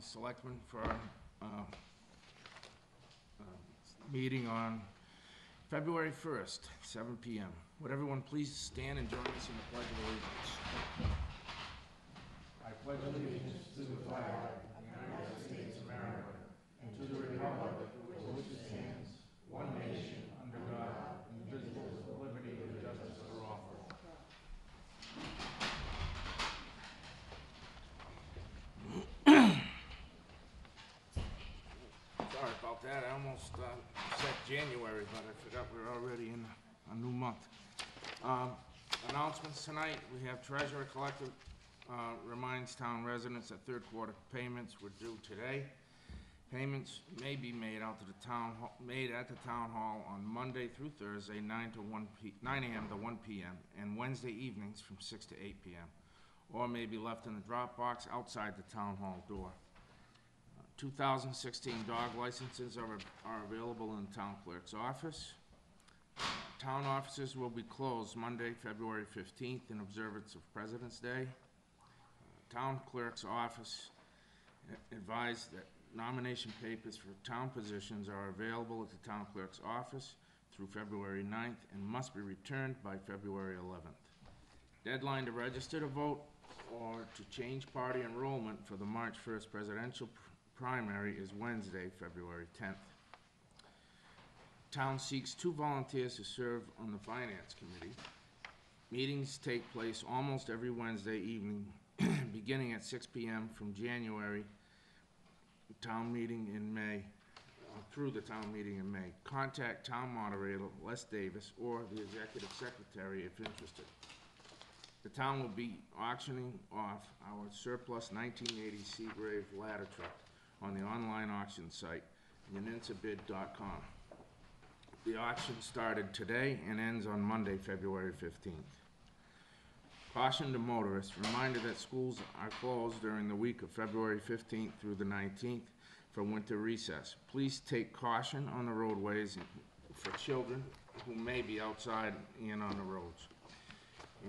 selectmen for our, uh, uh, meeting on February first, seven PM. Would everyone please stand and join us in the pledge of allegiance? I pledge allegiance to the flag of the United States of America and to the republic for which it stands, one nation, under God, indivisible, with liberty and justice for all. Sorry about that, I almost uh, said January, but I forgot we're already in a new month. Um, Announcements tonight, we have treasurer collector uh, reminds town residents that third quarter payments were due today. Payments may be made out to the town, ha- made at the town hall on Monday through Thursday, nine to one P, nine AM to one PM, and Wednesday evenings from six to eight PM, or may be left in the drop box outside the town hall door. 2016 dog licenses are, are available in the town clerk's office. Town offices will be closed Monday, February 15th in observance of President's Day. Uh, Town clerk's office advised that nomination papers for town positions are available at the town clerk's office through February 9th and must be returned by February 11th. Deadline to register to vote or to change party enrollment for the March 1st presidential pr- primary is Wednesday, February 10th. Town seeks two volunteers to serve on the Finance Committee. Meetings take place almost every Wednesday evening, beginning at 6 PM from January, town meeting in May, through the town meeting in May. Contact town moderator Les Davis or the executive secretary if interested. The town will be auctioning off our surplus 1980 Seagrave ladder truck on the online auction site, municibid.com. The auction started today and ends on Monday, February 15th. Caution to motorists, reminder that schools are closed during the week of February 15th through the 19th for winter recess. Please take caution on the roadways for children who may be outside and on the roads.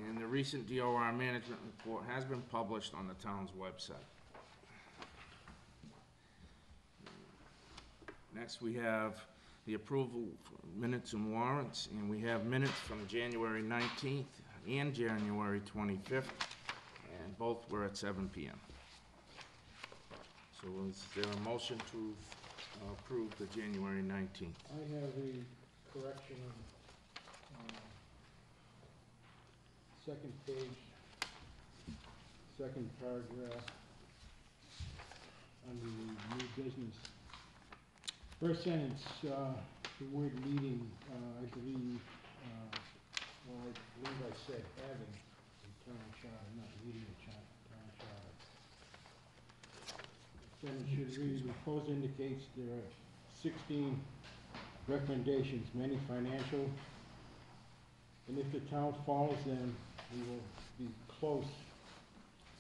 And the recent DOR management report has been published on the town's website. Next, we have the approval minutes and warrants, and we have minutes from January 19th and January 25th, and both were at 7 PM. So is there a motion to uh, approve the January 19th? I have a correction on, um, second page, second paragraph, under the new business. First sentence, uh, the word meeting, uh, I believe, uh, well, I believe I said having a town charter, not meeting a cha- town charter. The sentence should read, the proposal indicates there are sixteen recommendations, many financial. And if the town follows them, we will be close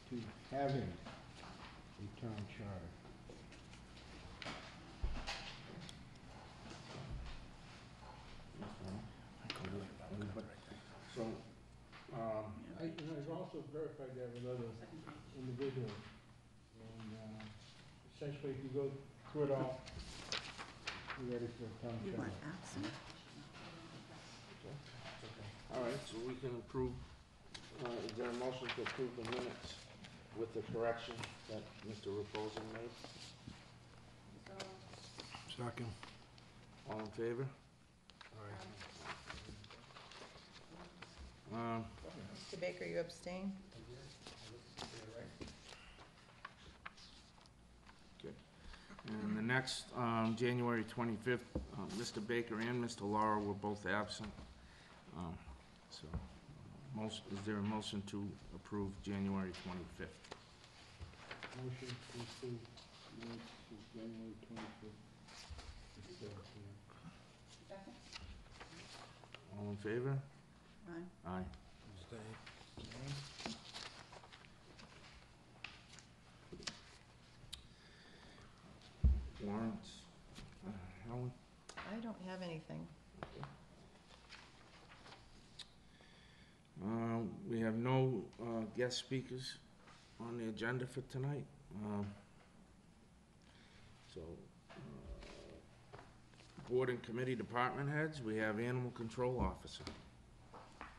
to having a town charter. So, um, I, and I've also verified that with other individuals. And, uh, essentially, if you go through it all, you're ready for a town You charter. want absent? all right, so we can approve, uh, is there a motion to approve the minutes with the correction that Mr. Reposa made? Second. All in favor? Um, Mr. Baker, you abstain? Okay. And the next, um, January twenty-fifth, uh, Mr. Baker and Mr. Laura were both absent. Um, So, uh, most, is there a motion to approve January twenty-fifth? Motion to approve minutes of January twenty-fifth. At seven P M. All in favor? Aye. Aye. Warrants? Uh, Helen? I don't have anything. Uh, We have no uh, guest speakers on the agenda for tonight. Um, So, uh, board and committee department heads, we have animal control officer.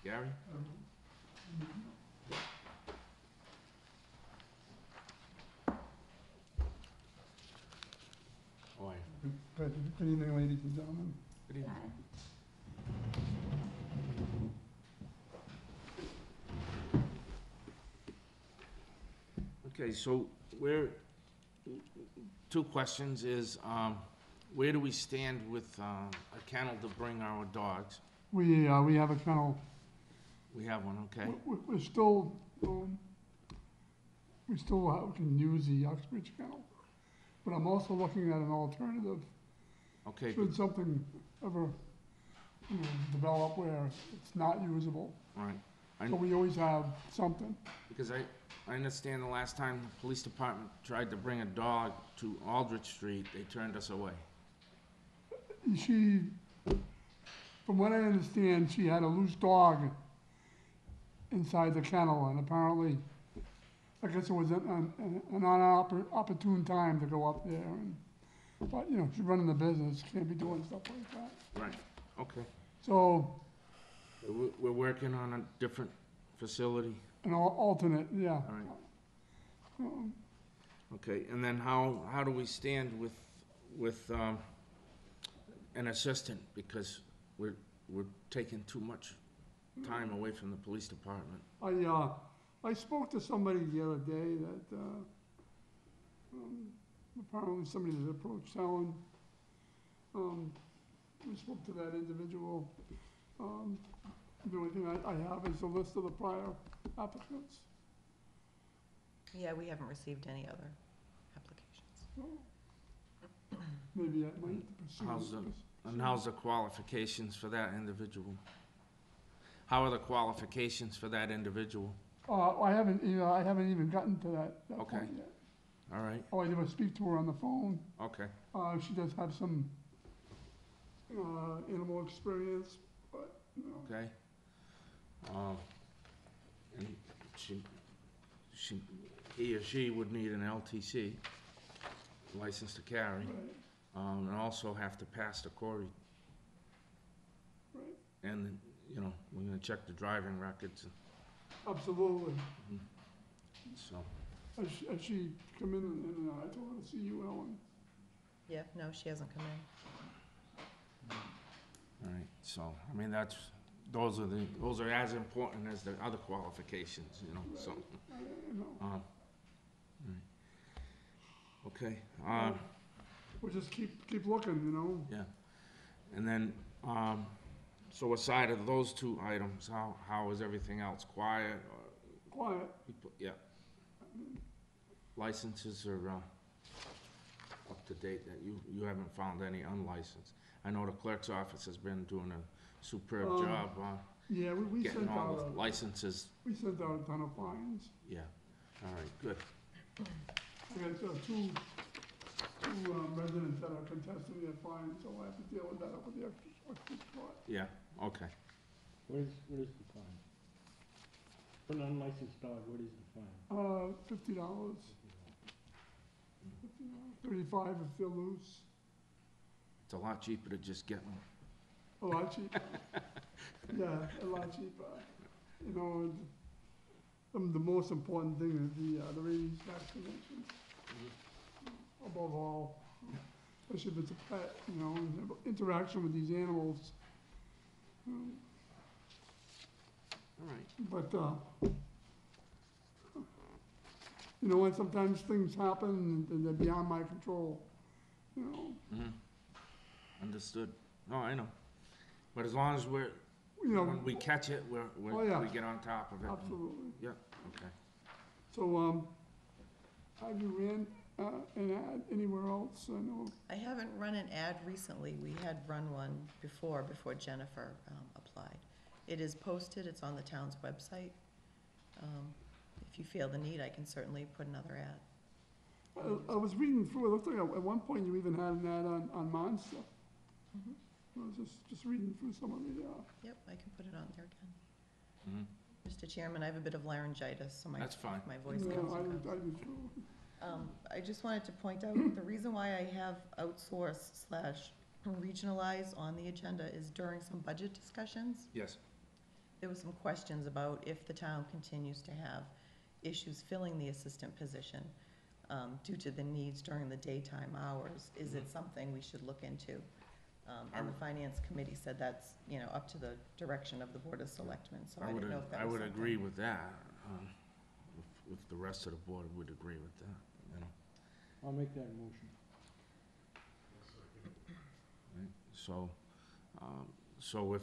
Gary? Oh, I- Good good evening, ladies and gentlemen. good evening. Okay, so where, two questions is, um, where do we stand with, um, a kennel to bring our dogs? We, uh, we have a kennel, We have one, okay? we, we're still, um, we still have- can use the Uxbridge kennel. But I'm also looking at an alternative, Okay, should something ever, you know, develop where it's not usable. all right. I- So we always have something. Because I, I understand the last time the police department tried to bring a dog to Aldrich Street, they turned us away. She, from what I understand, she had a loose dog inside the kennel, and apparently, I guess it was an, an, an opportune time to go up there, and, but, you know, she's running the business, can't be doing stuff like that. Right. Okay. So, We're, we're working on a different facility, an al- alternate, yeah. all right? Um, Okay, and then how, how do we stand with, with, um, an assistant? Because we're, we're taking too much time away from the police department. I, uh, I spoke to somebody the other day that, uh, um, apparently somebody that approached Helen. Um, we spoke to that individual. Um, the only thing I, I have is a list of the prior applicants. Yeah, we haven't received any other applications. So Maybe I might have to pursue. How's the- this. And how's the qualifications for that individual? How are the qualifications for that individual? Uh, I haven't, you know, I haven't even gotten to that, that Okay. point yet. All right, Oh, I was speak to her on the phone. okay, Uh, she does have some, uh, animal experience, but, you know. okay. Um, and she, she, he or she would need an LTC, license to carry, Right, um, and also have to pass the CORI. right, And, you know, we're gonna check the driving records, absolutely. so, Has she, has she come in and, and uh, I told her to see you, Ellen? Yeah, no, she hasn't come in. all right, so, I mean, that's, those are the, those are as important as the other qualifications, you know, so. I, I know. Um, right. Okay, um, We'll just keep, keep looking, you know? yeah, and then, um, so aside of those two items, how, how is everything else, quiet, or? Quiet, people, yeah? Licenses are, uh, up to date, that you, you haven't found any unlicensed. I know the clerk's office has been doing a superb Um, job, uh, yeah, we, we getting sent all out, the a- licenses, we sent out a ton of fines. yeah, all right, good, We got, uh, two, two, um, residents that are contesting their fines, so I have to deal with that up with the extra, extra yeah, okay. What is, what is the fine? For an unlicensed dog, what is the fine? Uh, fifty dollars, thirty-five if they're loose, It's a lot cheaper to just get one. a lot cheaper. Yeah, a lot cheaper. You know, the, the most important thing is the, uh, the rabies vaccination. Above all, especially if it's a pet, you know, and the interaction with these animals. All right. But, uh, you know, and sometimes things happen and they're beyond my control, you know. Mhm. Understood. No, I know. But as long as we're, You know, when we catch it, we're, Oh, we're, yeah. we get on top of it. absolutely. Yeah, okay. So, um, have you ran, uh, an ad anywhere else? I know, I haven't run an ad recently. We had run one before, before Jennifer um, applied. It is posted, it's on the town's website. Um, If you feel the need, I can certainly put another ad. I, I was reading through, it looked like at at one point you even had an ad on, on Monster. Mhm. I was just, just reading through some of the, uh, Yep, I can put it on there again. Mhm. Mr. Chairman, I have a bit of laryngitis, so my, That's fine. my voice yeah, comes I, and I goes. do too. Um, I just wanted to point out, the reason why I have outsourced slash regionalized on the agenda is during some budget discussions, Yes. there were some questions about if the town continues to have issues filling the assistant position um, due to the needs during the daytime hours, is it something we should look into? Um, And the finance committee said that's, you know, up to the direction of the board of selectmen, so I I would, didn't know if that I was would something. agree with that, um, if, if the rest of the board would agree with that. I'll make that motion. right? So, um, so if,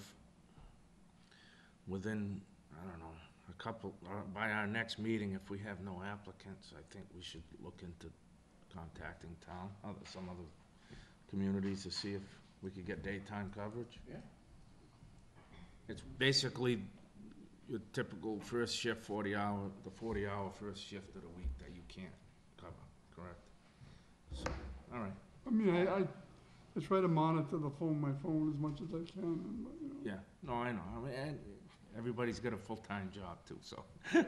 within, I don't know, a couple, uh, by our next meeting, if we have no applicants, I think we should look into contacting town, other, some other communities to see if we could get daytime coverage. Yeah. It's basically your typical first shift, forty hour, the forty hour first shift of the week that you can't cover, correct? So, all right. I mean, I, I, I try to monitor the phone, my phone as much as I can, and, but, you know. Yeah, no, I know, I mean, and everybody's got a full-time job too, so,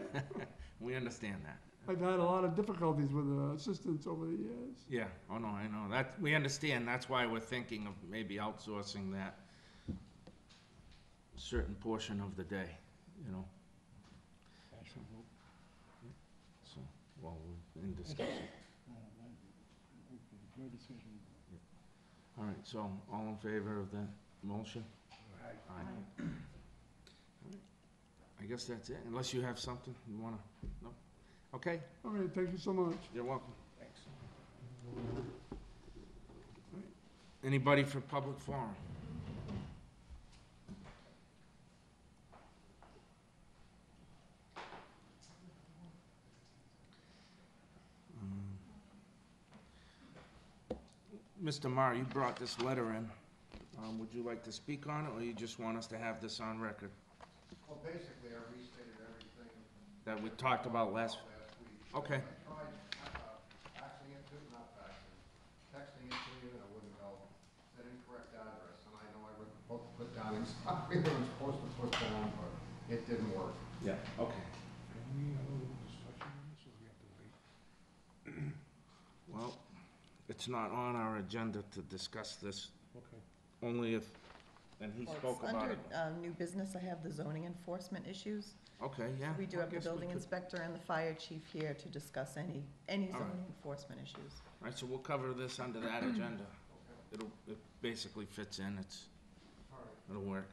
we understand that. I've had a lot of difficulties with uh, assistants over the years. Yeah, oh no, I know, that, we understand, that's why we're thinking of maybe outsourcing that certain portion of the day, you know, Actual so, while we're in discussion. Uh, that- okay, No discussion. All right, so, all in favor of that motion? Aye. I guess that's it, unless you have something you wanna, no? Okay, All right, thank you so much. you're welcome. Thanks. Anybody for public forum? Mr. Marr, you brought this letter in. Um, would you like to speak on it, or you just want us to have this on record? Well, basically, I restated everything That we talked about last, last week. okay, I tried uh, faxing it to, not faxing, texting it to you, and it wouldn't go. It's an incorrect address, and I know I was supposed to put down exactly what I'm supposed to put down, but it didn't work. yeah, okay. Any other discussion on this, or we have to wait? Well, it's not on our agenda to discuss this, Okay. only if, and he Well, it's spoke about Under, it. um, new business, I have the zoning enforcement issues. Okay, yeah. We do I have the guess building could- inspector and the fire chief here to discuss any, any All right. zoning enforcement issues. Right, so we'll cover this under that agenda. It'll, it basically fits in, it's, it'll work.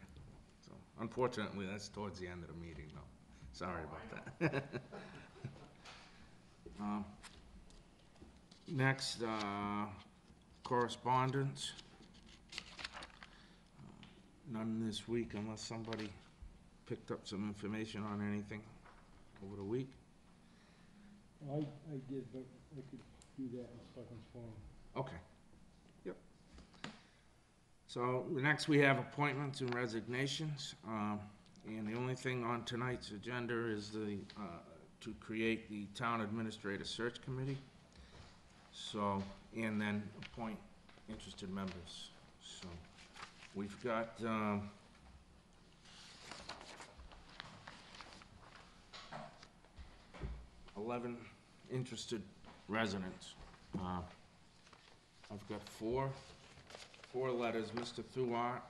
So unfortunately, that's towards the end of the meeting, though. Sorry about that. Um, Next, uh, correspondence. None this week unless somebody picked up some information on anything over the week. I, I did, but I could do that in Selectmen's Forum. Okay. Yep. So, next we have appointments and resignations. Um, and the only thing on tonight's agenda is the, uh, to create the Town Administrator Search Committee. So, and then appoint interested members. So, we've got, um, eleven interested residents. Uh, I've got four, four letters, Mr. Thuart,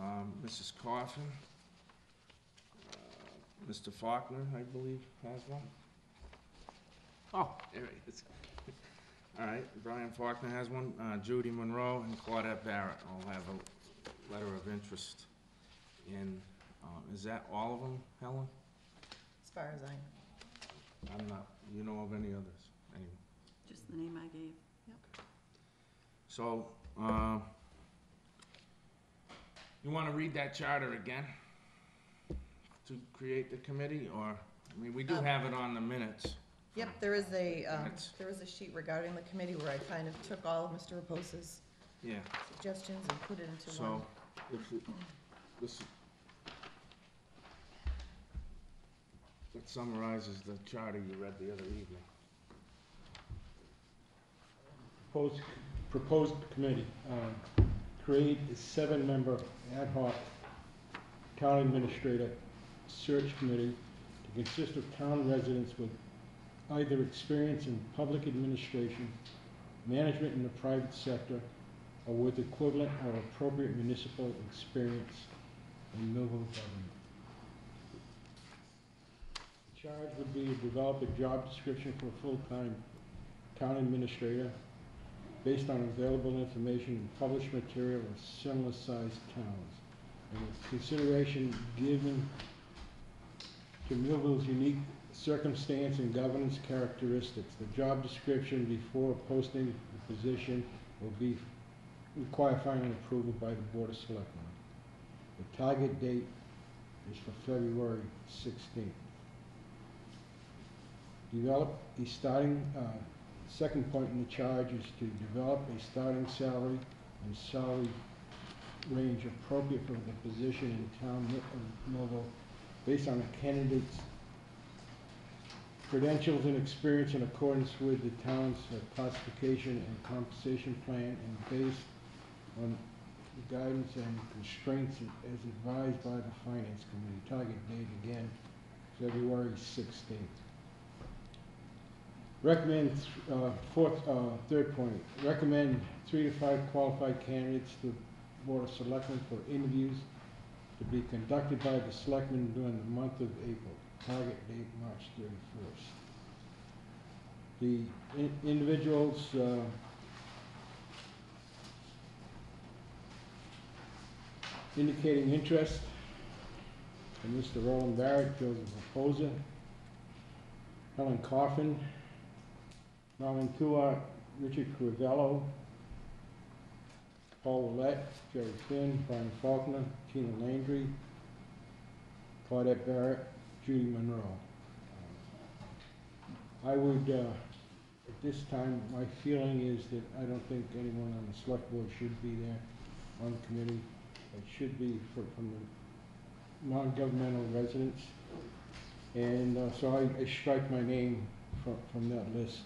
um, Mrs. Coffin, Mr. Faulkner, I believe, has one. Oh, there he is. All right, Brian Faulkner has one, uh, Judy Monroe and Claudette Barrett all have a letter of interest in, uh, is that all of them, Helen? As far as I know. I'm not, you know of any others? Any? Just the name I gave. Yep. So, uh, you wanna read that charter again? To create the committee, or, I mean, we do Um, have it on the minutes. Yep, there is a, um, Minutes. there is a sheet regarding the committee where I kind of took all of Mr. Reposa's Yeah, suggestions and put it into one. so, if, it- this, it summarizes the charter you read the other evening. Proposed, proposed committee, um, create a seven-member ad hoc town administrator search committee to consist of town residents with either experience in public administration, management in the private sector, or with equivalent or appropriate municipal experience in Millville government. The charge would be to develop a job description for a full-time town administrator based on available information and published material of similar-sized towns, and with consideration given to Millville's unique circumstance and governance characteristics. The job description before posting the position will be, require final approval by the Board of Selectmen. The target date is for February sixteenth. Develop a starting, uh, second point in the charge is to develop a starting salary and salary range appropriate for the position in town of Millville based on a candidate's credentials and experience in accordance with the town's uh, classification and compensation plan and based on the guidance and constraints as advised by the finance committee. Target date again, February sixteenth. Recommend, uh, fourth, uh, third point, recommend three to five qualified candidates to Board of Selectmen for interviews to be conducted by the selectmen during the month of April. Target date, March thirty-first. The in- individuals, uh, indicating interest, and Mr. Roland Barrett, Joseph Reposa, Helen Coffin, Norman Kuart, Richard Crivello, Paul Willett, Jerry Finn, Brian Faulkner, Tina Landry, Claudette Barrett, Judy Monroe. I would, uh, at this time, my feeling is that I don't think anyone on the select board should be there on the committee. It should be for, from the non-governmental residents. And, uh, so I, I strike my name from, from that list.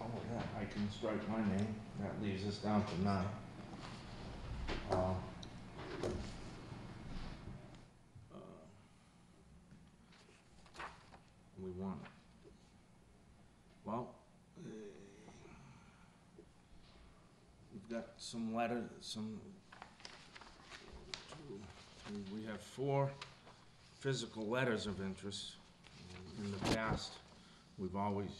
Oh, yeah, I can strike my name. That leaves us down to nine. Uh, uh, We want, well, eh, we've got some letter, some, two, three, we have four physical letters of interest. In the past, we've always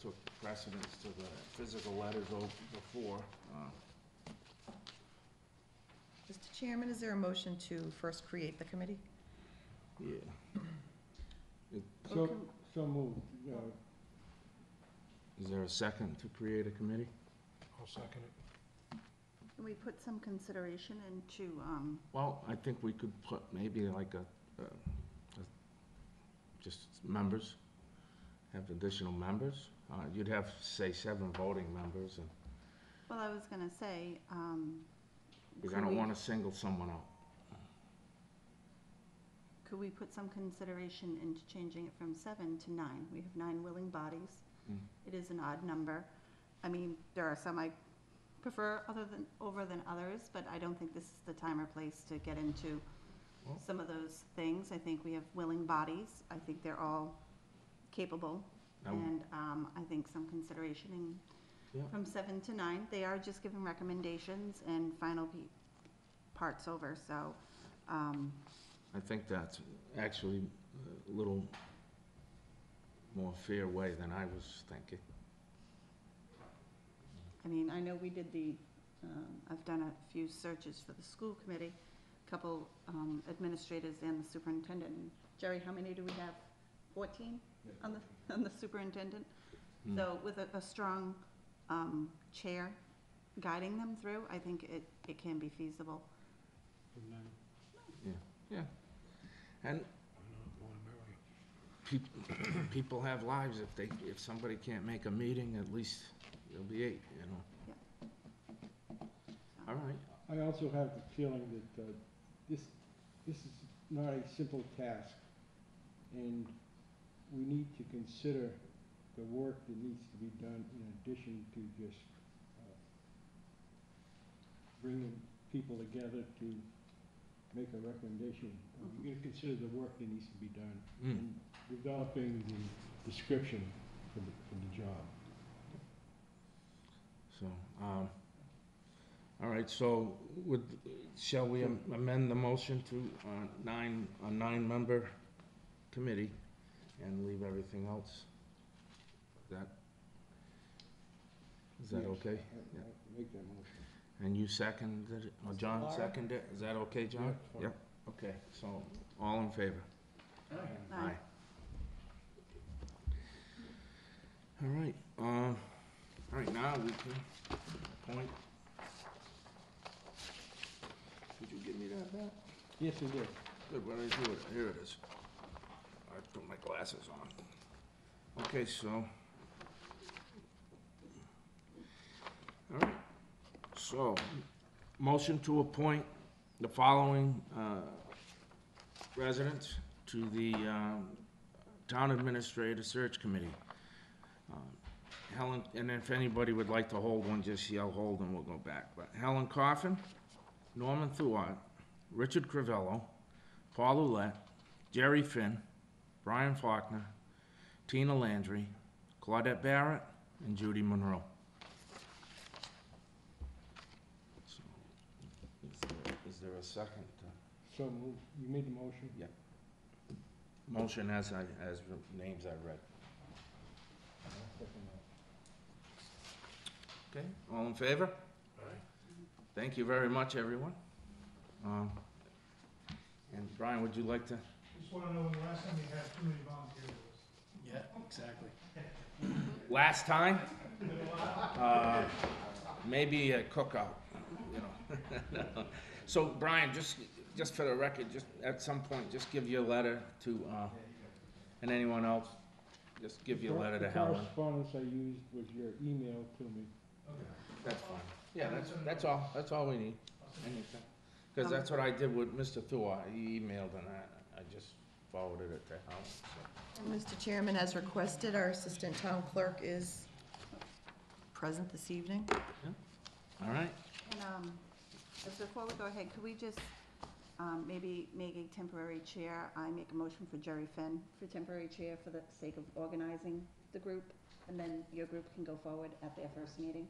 took precedence to the physical letters o- before. uh. Chairman, is there a motion to first create the committee? Yeah. So, so moved. Uh, Is there a second to create a committee? I'll second it. Can we put some consideration into, um, Well, I think we could put maybe like a, a- a- just members, have additional members. Uh, You'd have, say, seven voting members, and well, I was gonna say, um, you're Could gonna we- wanna single someone out. could we put some consideration into changing it from seven to nine? We have nine willing bodies. Mm. It is an odd number. I mean, there are some I prefer other than, over than others, but I don't think this is the time or place to get into Well- some of those things. I think we have willing bodies. I think they're all capable. And, um, I think some consideration in, Yeah. from seven to nine, they are just giving recommendations and final pe- parts over, so, um, I think that's actually a little more fair way than I was thinking. I mean, I know we did the, um, I've done a few searches for the school committee, a couple, um, administrators and the superintendent. Jerry, how many do we have? Fourteen on the, on the superintendent? Hmm. So with a, a strong, um, chair guiding them through, I think it, it can be feasible. Yeah. Yeah. And peop- people have lives. If they, if somebody can't make a meeting, at least there'll be eight, you know? All right. I also have the feeling that, uh, this, this is not a simple task, and we need to consider the work that needs to be done in addition to just, uh, bringing people together to make a recommendation. Uh, You're gonna consider the work that needs to be done Mm. in developing the description for the, for the job. So, um, all right, so would, shall we am- amend the motion to, uh, nine, a nine-member committee and leave everything else? Is that, is that Yes, okay? I- Yeah. I Make that motion. And you seconded it, or Mr. John Laura? seconded it? Is that okay, John? Yeah, fine. Yep, okay, so, all in favor? Aye. Aye. All right, uh, all right, now we can appoint. Did you give me that back? Yes, it is. Good, what did I do it? Here it is. I put my glasses on. Okay, so. All right, so, motion to appoint the following, uh, residents to the, um, Town Administrator Search Committee. Um, Helen, and if anybody would like to hold one, just yell hold and we'll go back. But Helen Coffin, Norman Thuat, Richard Crivello, Paul Oulette, Jerry Finn, Brian Faulkner, Tina Landry, Claudette Barrett, and Judy Monroe. So, Is there- is there a second? to- So move, you made the motion? Yeah. Motion as I, as the names I read. I'll second that. Okay, all in favor? Thank you very much, everyone. Um, And Brian, would you like to? Just wanna know when the last time you had too many volunteers was. Yeah, exactly. Last time? Uh, Maybe a cookout, you know. So Brian, just, just for the record, just at some point, just give your letter to, uh, and anyone else, just give your The letter to the Helen. Correspondence I used was your email to me. That's fine. Yeah, that's, that's all, that's all we need, anything. Because that's what I did with Mr. Thua, he emailed and I, I just forwarded it to Helen, so. Mr. Chairman, as requested, our Assistant Town Clerk is present this evening. All right, And, um, just before we go ahead, could we just, um, maybe make a temporary chair? I make a motion for Jerry Finn for temporary chair for the sake of organizing the group, and then your group can go forward at their first meeting.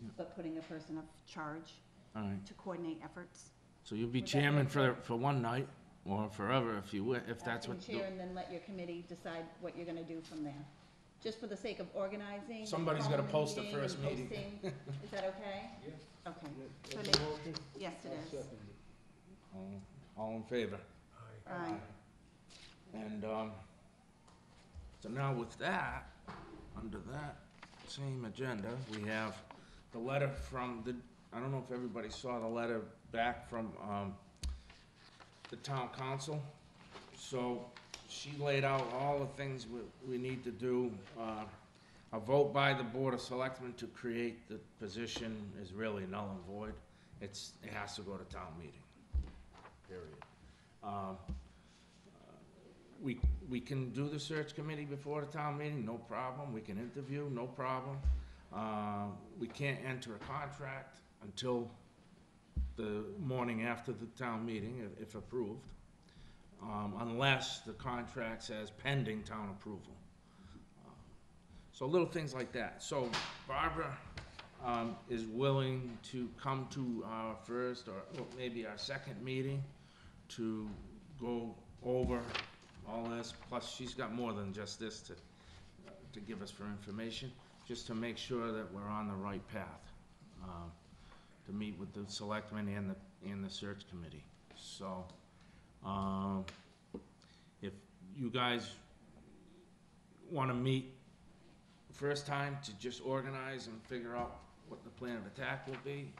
Yeah. But putting a person of charge all right. to coordinate efforts. So you'll be Would that chairman for, for one night, or forever if you, wi- if that's Acting what. chair, and then let your committee decide what you're gonna do from there. Just for the sake of organizing. and Somebody's gotta calling post the meeting first and meeting. posting. Is that okay? Yes. Okay, So That's make- a motion? yes, it I'll is. second it. All- All in favor? Aye. And, um, so now with that, under that same agenda, we have the letter from the, I don't know if everybody saw the letter back from, um, the town counsel. So she laid out all the things we, we need to do. Uh, a vote by the Board of Selectmen to create the position is really null and void. It's, it has to go to town meeting, period. Um, we, we can do the search committee before the town meeting, no problem. We can interview, no problem. Uh, we can't enter a contract until the morning after the town meeting, if, if approved. Um, unless the contract says pending town approval. Um, So little things like that. So Barbara, um, is willing to come to our first or or maybe our second meeting to go over all this, plus she's got more than just this to, to give us for information, just to make sure that we're on the right path, um, to meet with the selectmen and the, and the search committee. So, um, if you guys wanna meet first time to just organize and figure out what the plan of attack will be,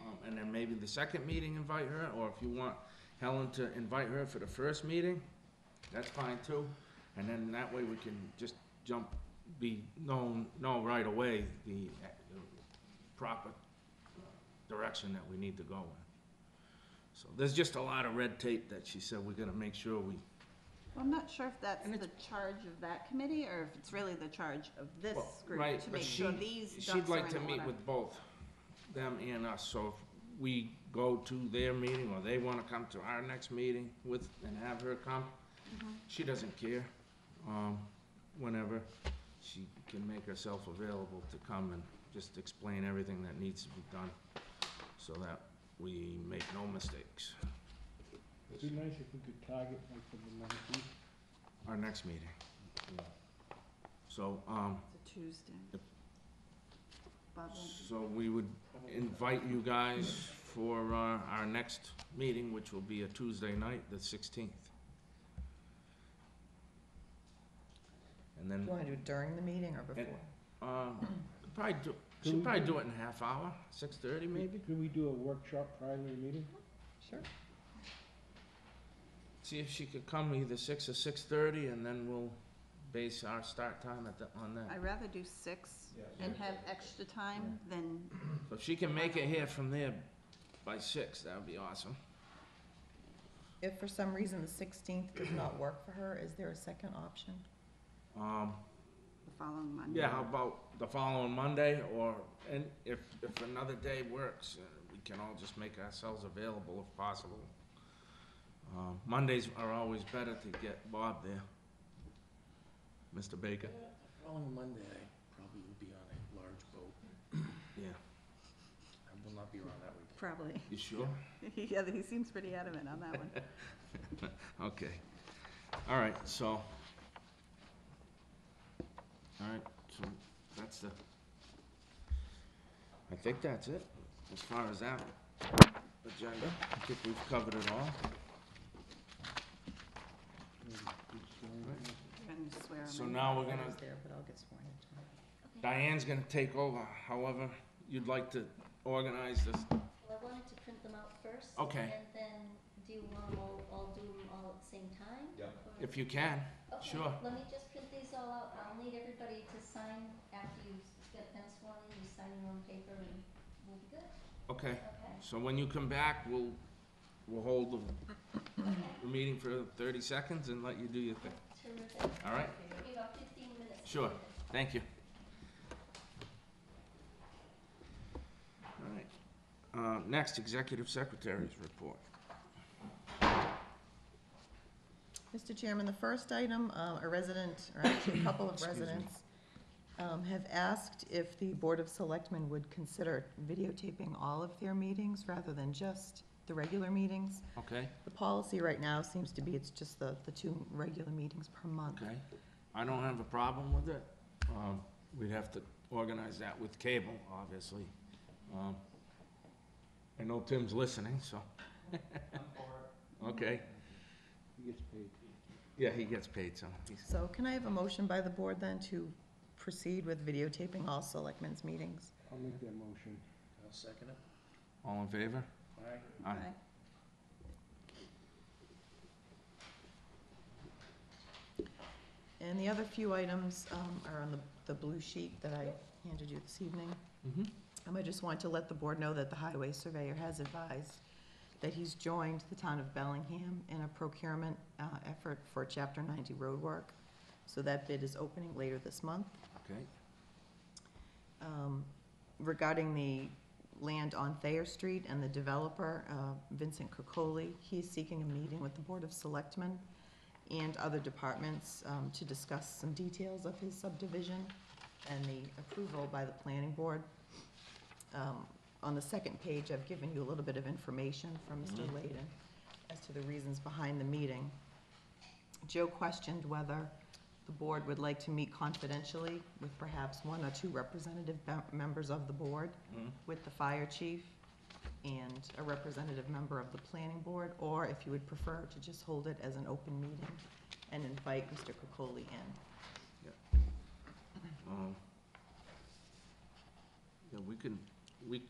um, and then maybe the second meeting invite her, or if you want Helen to invite her for the first meeting, that's fine too. And then that way we can just jump, be known, know right away the, uh, the proper direction that we need to go in. So there's just a lot of red tape that she said we gotta make sure we, Well, I'm not sure if that's And the charge of that committee, or if it's really the charge of this Well, group, right, to but make sure she- these ducks she'd like to meet order. with both them and us, so if we go to their meeting, or they wanna come to our next meeting with, and have her come, she doesn't care, um, whenever. She can make herself available to come and just explain everything that needs to be done, so that we make no mistakes. It'd be nice if we could target like for the nineteenth. Our next meeting. So, um, It's a Tuesday. Yep. Bob won't be- so we would invite you guys for, uh, our next meeting, which will be a Tuesday night, the sixteenth. And Do then, you wanna do it during the meeting or before? uh, probably do, Can should we probably do- do it in a half hour, six thirty maybe? Could we do a workshop prior to the meeting? Sure. See if she could come either six or six thirty, and then we'll base our start time at the, on that. I'd rather do six and have extra time than, So if she can make it here from there by six, that would be awesome. If for some reason the sixteenth does not work for her, is there a second option? Um, the following Monday. yeah, how about the following Monday, or, and if, if another day works, uh, we can all just make ourselves available if possible. Um, Mondays are always better to get Bob there. Mr. Baker? Following Monday, I probably will be on a large boat. Yeah. I will not be around that week. Probably. You sure? Yeah, he seems pretty adamant on that one. Okay. All right, so. All right, so that's the, I think that's it, as far as that agenda. I think we've covered it all. You're gonna swear him So in. now we're gonna, was there, but I'll get sworn in tomorrow. Diane's gonna take over, however you'd like to organize this. Well, I wanted to print them out first. Okay. And then, do you want them all, all do them all at the same time? Yep. Or- If you can, Okay, sure. Let me just print these all out. I'll need everybody to sign after you get them sworn in, you sign your own paper and we'll be good. okay. Okay. So when you come back, we'll, we'll hold the, the meeting for thirty seconds and let you do your thing. Terrific. All right. Give about fifteen minutes. to Sure. do this. Thank you. All right. Uh, next, Executive Secretary's report. Mr. Chairman, the first item, uh, a resident, or actually a couple of residents, um, have asked if the Board of Selectmen would consider videotaping all of their meetings rather than just the regular meetings. Okay, The policy right now seems to be it's just the, the two regular meetings per month. okay. I don't have a problem with it. Um, we'd have to organize that with cable, obviously. Um, I know Tim's listening, so. Okay, He gets paid. Yeah, he gets paid, so he's, So can I have a motion by the board then to proceed with videotaping all selectmen's meetings? I'll make that motion. I'll second it. all in favor? Aye. Aye. Aye. And the other few items um, are on the, the blue sheet that I handed you this evening. Mm-hmm. Um, I just want to let the board know that the highway surveyor has advised that he's joined the town of Bellingham in a procurement uh, effort for chapter ninety road work. So that bid is opening later this month. Okay, Um, Regarding the land on Thayer Street and the developer, uh, Vincent Cocoli, he's seeking a meeting with the Board of Selectmen and other departments um, to discuss some details of his subdivision and the approval by the planning board. Um, On the second page, I've given you a little bit of information from Mr. Mhm. Layden as to the reasons behind the meeting. Joe questioned whether the board would like to meet confidentially with perhaps one or two representative mem- members of the board, Mhm. with the fire chief and a representative member of the planning board, or if you would prefer to just hold it as an open meeting and invite Mr. Cocoli in. Um, Yeah, we can, we,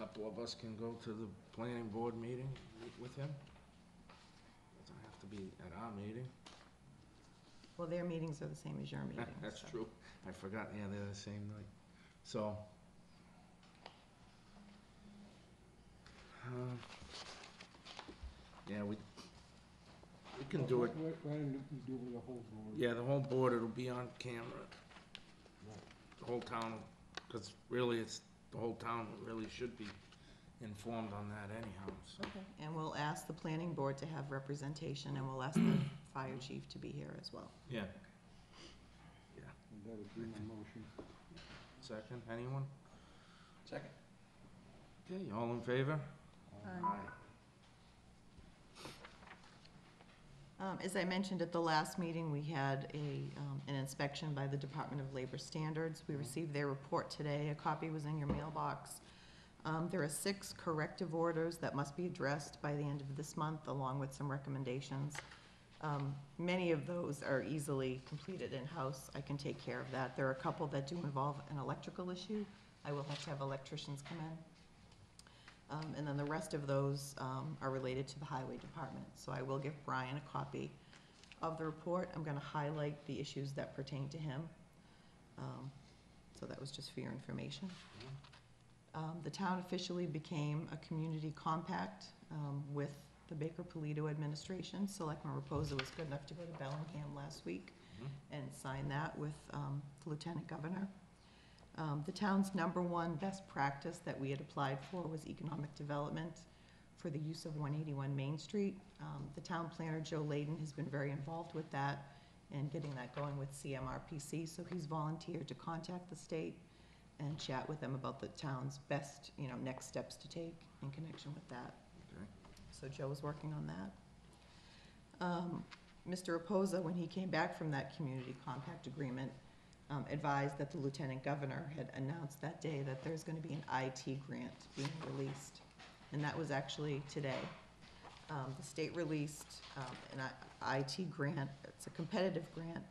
couple of us can go to the planning board meeting meet with him. Doesn't have to be at our meeting. Well, their meetings are the same as your meetings. That's so. true. I forgot, yeah, they're the same night. So. uh, Yeah, we, we can do it. Why why don't you do it with the whole board? Yeah, the whole board, it'll be on camera. The whole town, because really, it's, the whole town really should be informed on that anyhow, so. Okay. And we'll ask the planning board to have representation, and we'll ask the fire chief to be here as well. Yeah. Yeah, And that would be my motion. Second, anyone? Second. Okay, all in favor? Aye. Um, as I mentioned at the last meeting, we had a, um, an inspection by the Department of Labor Standards. We received their report today. A copy was in your mailbox. Um, there are six corrective orders that must be addressed by the end of this month, along with some recommendations. Um, many of those are easily completed in-house. I can take care of that. There are a couple that do involve an electrical issue. I will have to have electricians come in. Um, and then the rest of those, um, are related to the highway department. So I will give Brian a copy of the report. I'm gonna highlight the issues that pertain to him. Um, so that was just for your information. Um, the town officially became a community compact, um, with the Baker Polito administration. Selectman Reposa was good enough to go to Bellingham last week Mhm. and sign that with, um, the Lieutenant Governor. Um, the town's number one best practice that we had applied for was economic development for the use of one eighty-one Main Street. Um, the town planner, Joe Layden, has been very involved with that and getting that going with CMRPC, so he's volunteered to contact the state and chat with them about the town's best, you know, next steps to take in connection with that. Okay. So Joe's working on that. Um, Mr. Reposa, when he came back from that community compact agreement, um, advised that the lieutenant governor had announced that day that there's gonna be an IT grant being released. And that was actually today. Um, the state released, um, an I- IT grant, it's a competitive grant.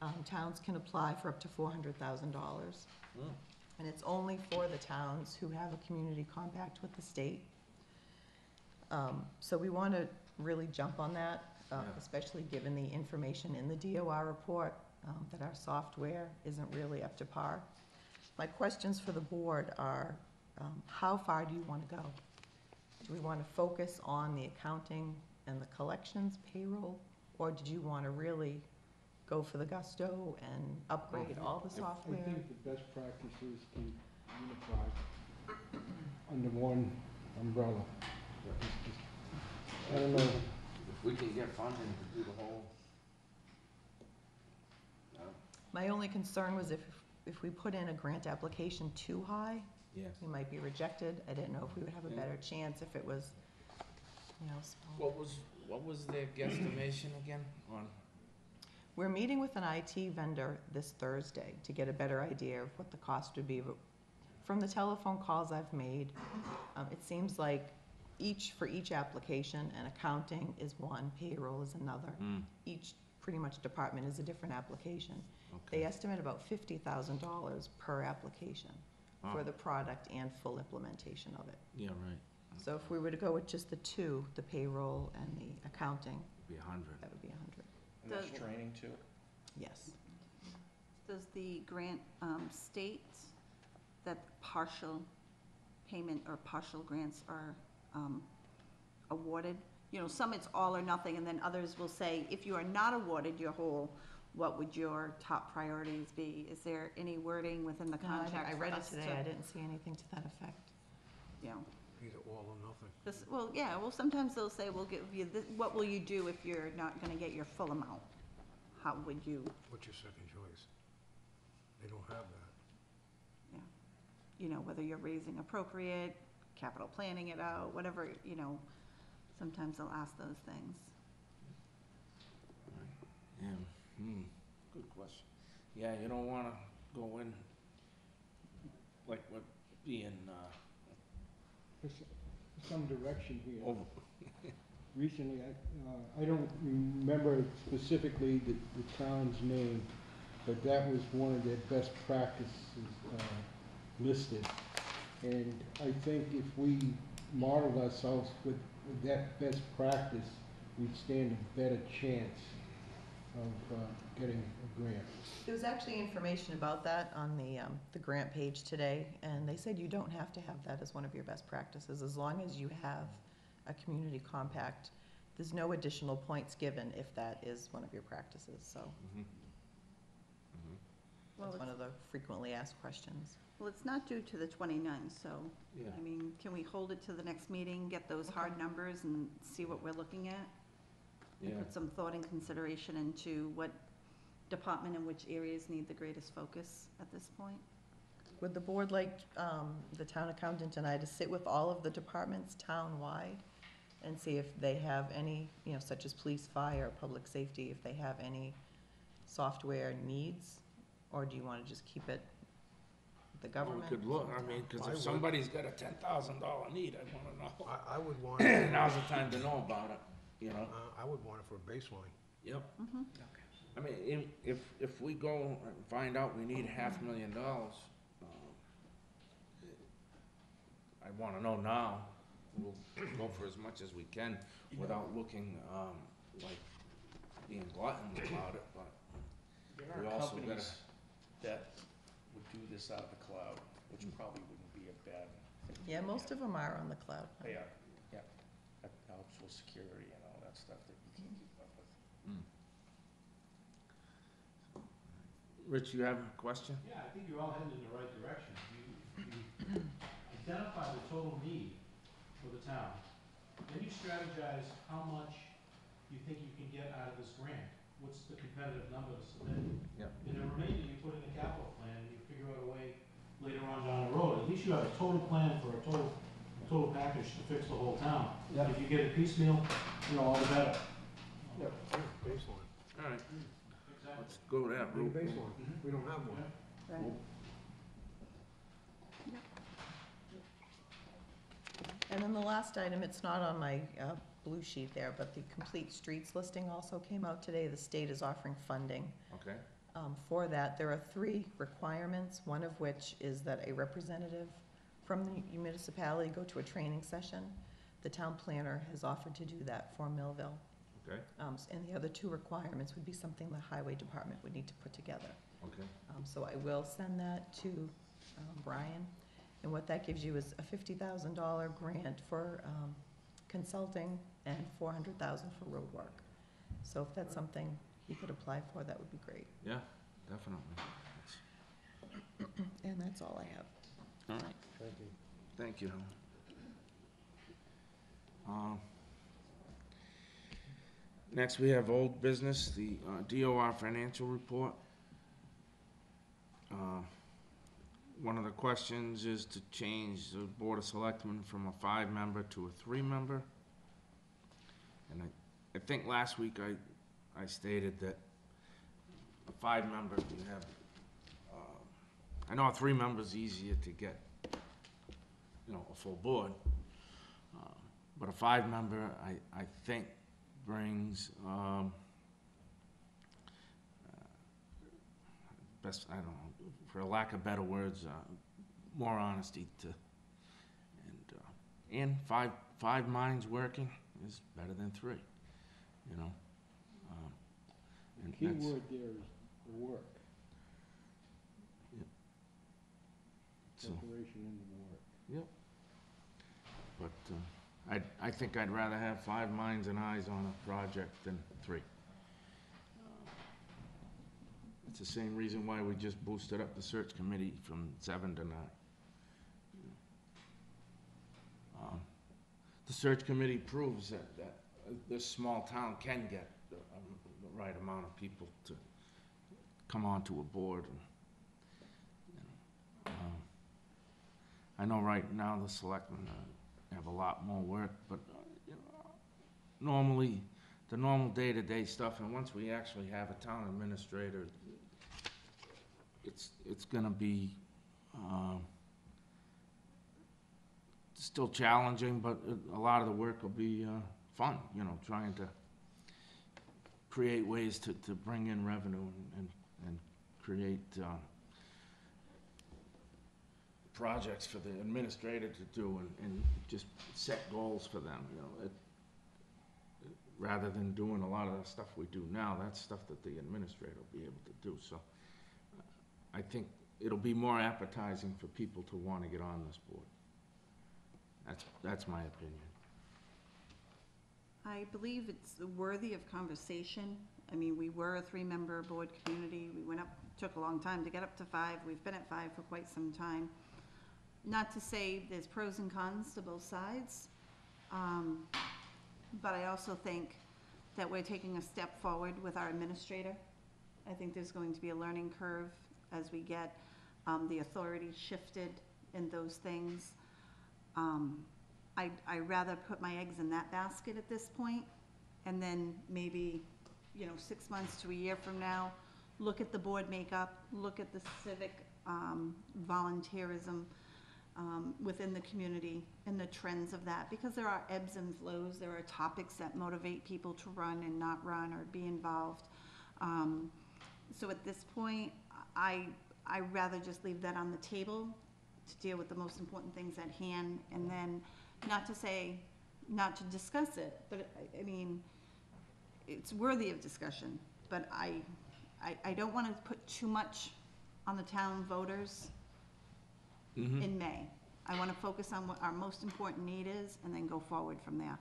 Um, towns can apply for up to four hundred thousand dollars. Mm. And it's only for the towns who have a community compact with the state. Um, so we wanna really jump on that, uh, Yeah. especially given the information in the DOR report, um, that our software isn't really up to par. My questions for the board are, um, how far do you wanna go? Do we wanna focus on the accounting and the collections payroll? Or did you wanna really go for the gusto and upgrade all the software? I think the best practices can unify under one umbrella. It's just- I don't know, If we can get funding to do the whole. uh, My only concern was if, if we put in a grant application too high, Yeah. we might be rejected. I didn't know if we would have a Yeah. better chance if it was, you know, small. What was, what was their guesstimation again on? We're meeting with an IT vendor this Thursday to get a better idea of what the cost would be. But From the telephone calls I've made, um, it seems like each, for each application, and accounting is one, payroll is another. Mm, Each, pretty much department is a different application. They okay. estimate about fifty thousand dollars per application for the product and full implementation of it. Yeah, right. So if we were to go with just the two, the payroll and the accounting, Be a hundred. that would be a hundred. And there's Does- training too? Yes. Does the grant um, state that partial payment or partial grants are um, awarded? You know, some it's all or nothing, and then others will say, if you are not awarded your whole, what would your top priorities be? Is there any wording within the No, I- contract I for read it us today, to, I didn't see anything to that effect. you know? Either all or nothing. This, well, yeah, well, sometimes they'll say, we'll give you, this- what will you do if you're not gonna get your full amount? How would you, What's your second choice? They don't have that. Yeah. You know, whether you're raising appropriate, capital planning it out, whatever, you know, sometimes they'll ask those things. Yeah, hmm, good question. Yeah, you don't wanna go in like what being, uh, for s- some direction here. over, Recently, I, uh, I don't remember specifically the, the town's name, but that was one of their best practices, uh, listed. And I think if we modeled ourselves with, with that best practice, we'd stand a better chance of, uh, getting a grant. There was actually information about that on the, um, the grant page today, and they said you don't have to have that as one of your best practices, as long as you have a community compact. There's no additional points given if that is one of your practices, so. mhm. Mhm. Well, That's one it's- of the frequently asked questions. Well, it's not due to the 29th, so, Yeah. I mean, can we hold it to the next meeting, get those hard numbers and see what we're looking at? And Yeah. put some thought and consideration into what department and which areas need the greatest focus at this point? Would the board like um, the town accountant and I to sit with all of the departments town-wide and see if they have any, you know, such as police, fire, public safety, if they have any software needs? Or do you want to just keep it the government? We could look, I mean, cause I if would. somebody's got a ten thousand dollar need, I wanna know. I, I would want, Now's the time to know about it, you know? uh, I would want it for a baseline. Yep. Mhm. I mean, if, if, if we go and find out we need half a million dollars, um, I wanna know now. We'll go for as much as we can without looking, um, like being gluttons about it, but There We are also companies that would do this out of the cloud, which probably wouldn't be a bad thing. Yeah, most at. of them are on the cloud. They are, yeah. That helps with security and all that stuff that you can't keep up with. Hmm. Rich, you have a question? Yeah, I think you're all headed in the right direction. You, you identify the total need for the town, then you strategize how much you think you can get out of this grant. What's the competitive number to submit? Yep. And the remainder, you put in a capital plan, and you figure out a way later on down the road. At least you have a total plan for a total, total package to fix the whole town. Yeah. If you get it piecemeal, you know, all the better. Yeah, baseline. Alright, Exactly. let's go that Need a route. baseline. We don't have one. Right. And then the last item, it's not on my uh, blue sheet there, but the complete streets listing also came out today. The state is offering funding Okay, um, for that. There are three requirements, one of which is that a representative from the municipality go to a training session. The town planner has offered to do that for Millville. okay, Um, s- And the other two requirements would be something the highway department would need to put together. okay. Um, So I will send that to um, Brian. And what that gives you is a fifty thousand dollar grant for um, consulting and 400,000 for road work. So if that's something he could apply for, that would be great. Yeah, definitely. And that's all I have. Alright, Thank you. thank you. Um, Next, we have old business, the uh, DOR financial report. Uh, One of the questions is to change the Board of Selectmen from a five-member to a three-member. And I, I think last week I, I stated that a five-member, you have, uh, I know a three-member's is easier to get, you know, a full board. Uh, But a five-member, I, I think brings, um, uh, best, I don't know, for lack of better words, uh, more honesty to, and, uh, and five, five minds working is better than three, you know? Um, The and key that's- word there is work, so- the work. But uh, I, I think I'd rather have five minds and eyes on a project than three. It's the same reason why we just boosted up the search committee from seven to nine. Um, The search committee proves that, that uh, this small town can get the um, the right amount of people to come onto a board. and, you know, um, I know right now the selectmen uh, have a lot more work, but, uh, you know, normally, the normal day-to-day stuff, and once we actually have a town administrator, it's, it's gonna be, um, still challenging, but a- a lot of the work will be, uh, fun, you know, trying to create ways to, to bring in revenue and, and, and create, uh, projects for the administrator to do and, and just set goals for them, you know, it, rather than doing a lot of the stuff we do now, that's stuff that the administrator will be able to do, so I think it'll be more appetizing for people to wanna get on this board. That's, that's my opinion. I believe it's worthy of conversation I mean, we were a three-member board community, we went up, took a long time to get up to five, we've been at five for quite some time. Not to say there's pros and cons to both sides, um, but I also think that we're taking a step forward with our administrator. I think there's going to be a learning curve as we get, um, the authority shifted in those things. Um, I, I rather put my eggs in that basket at this point, and then maybe, you know, six months to a year from now, look at the board makeup, look at the civic, um, volunteerism, um, within the community and the trends of that, because there are ebbs and flows, there are topics that motivate people to run and not run or be involved. Um, so at this point, I, I rather just leave that on the table to deal with the most important things at hand, and then, not to say, not to discuss it, but, I, mean, it's worthy of discussion, but I, I, I don't wanna put too much on the town voters. In May. I wanna focus on what our most important need is, and then go forward from there.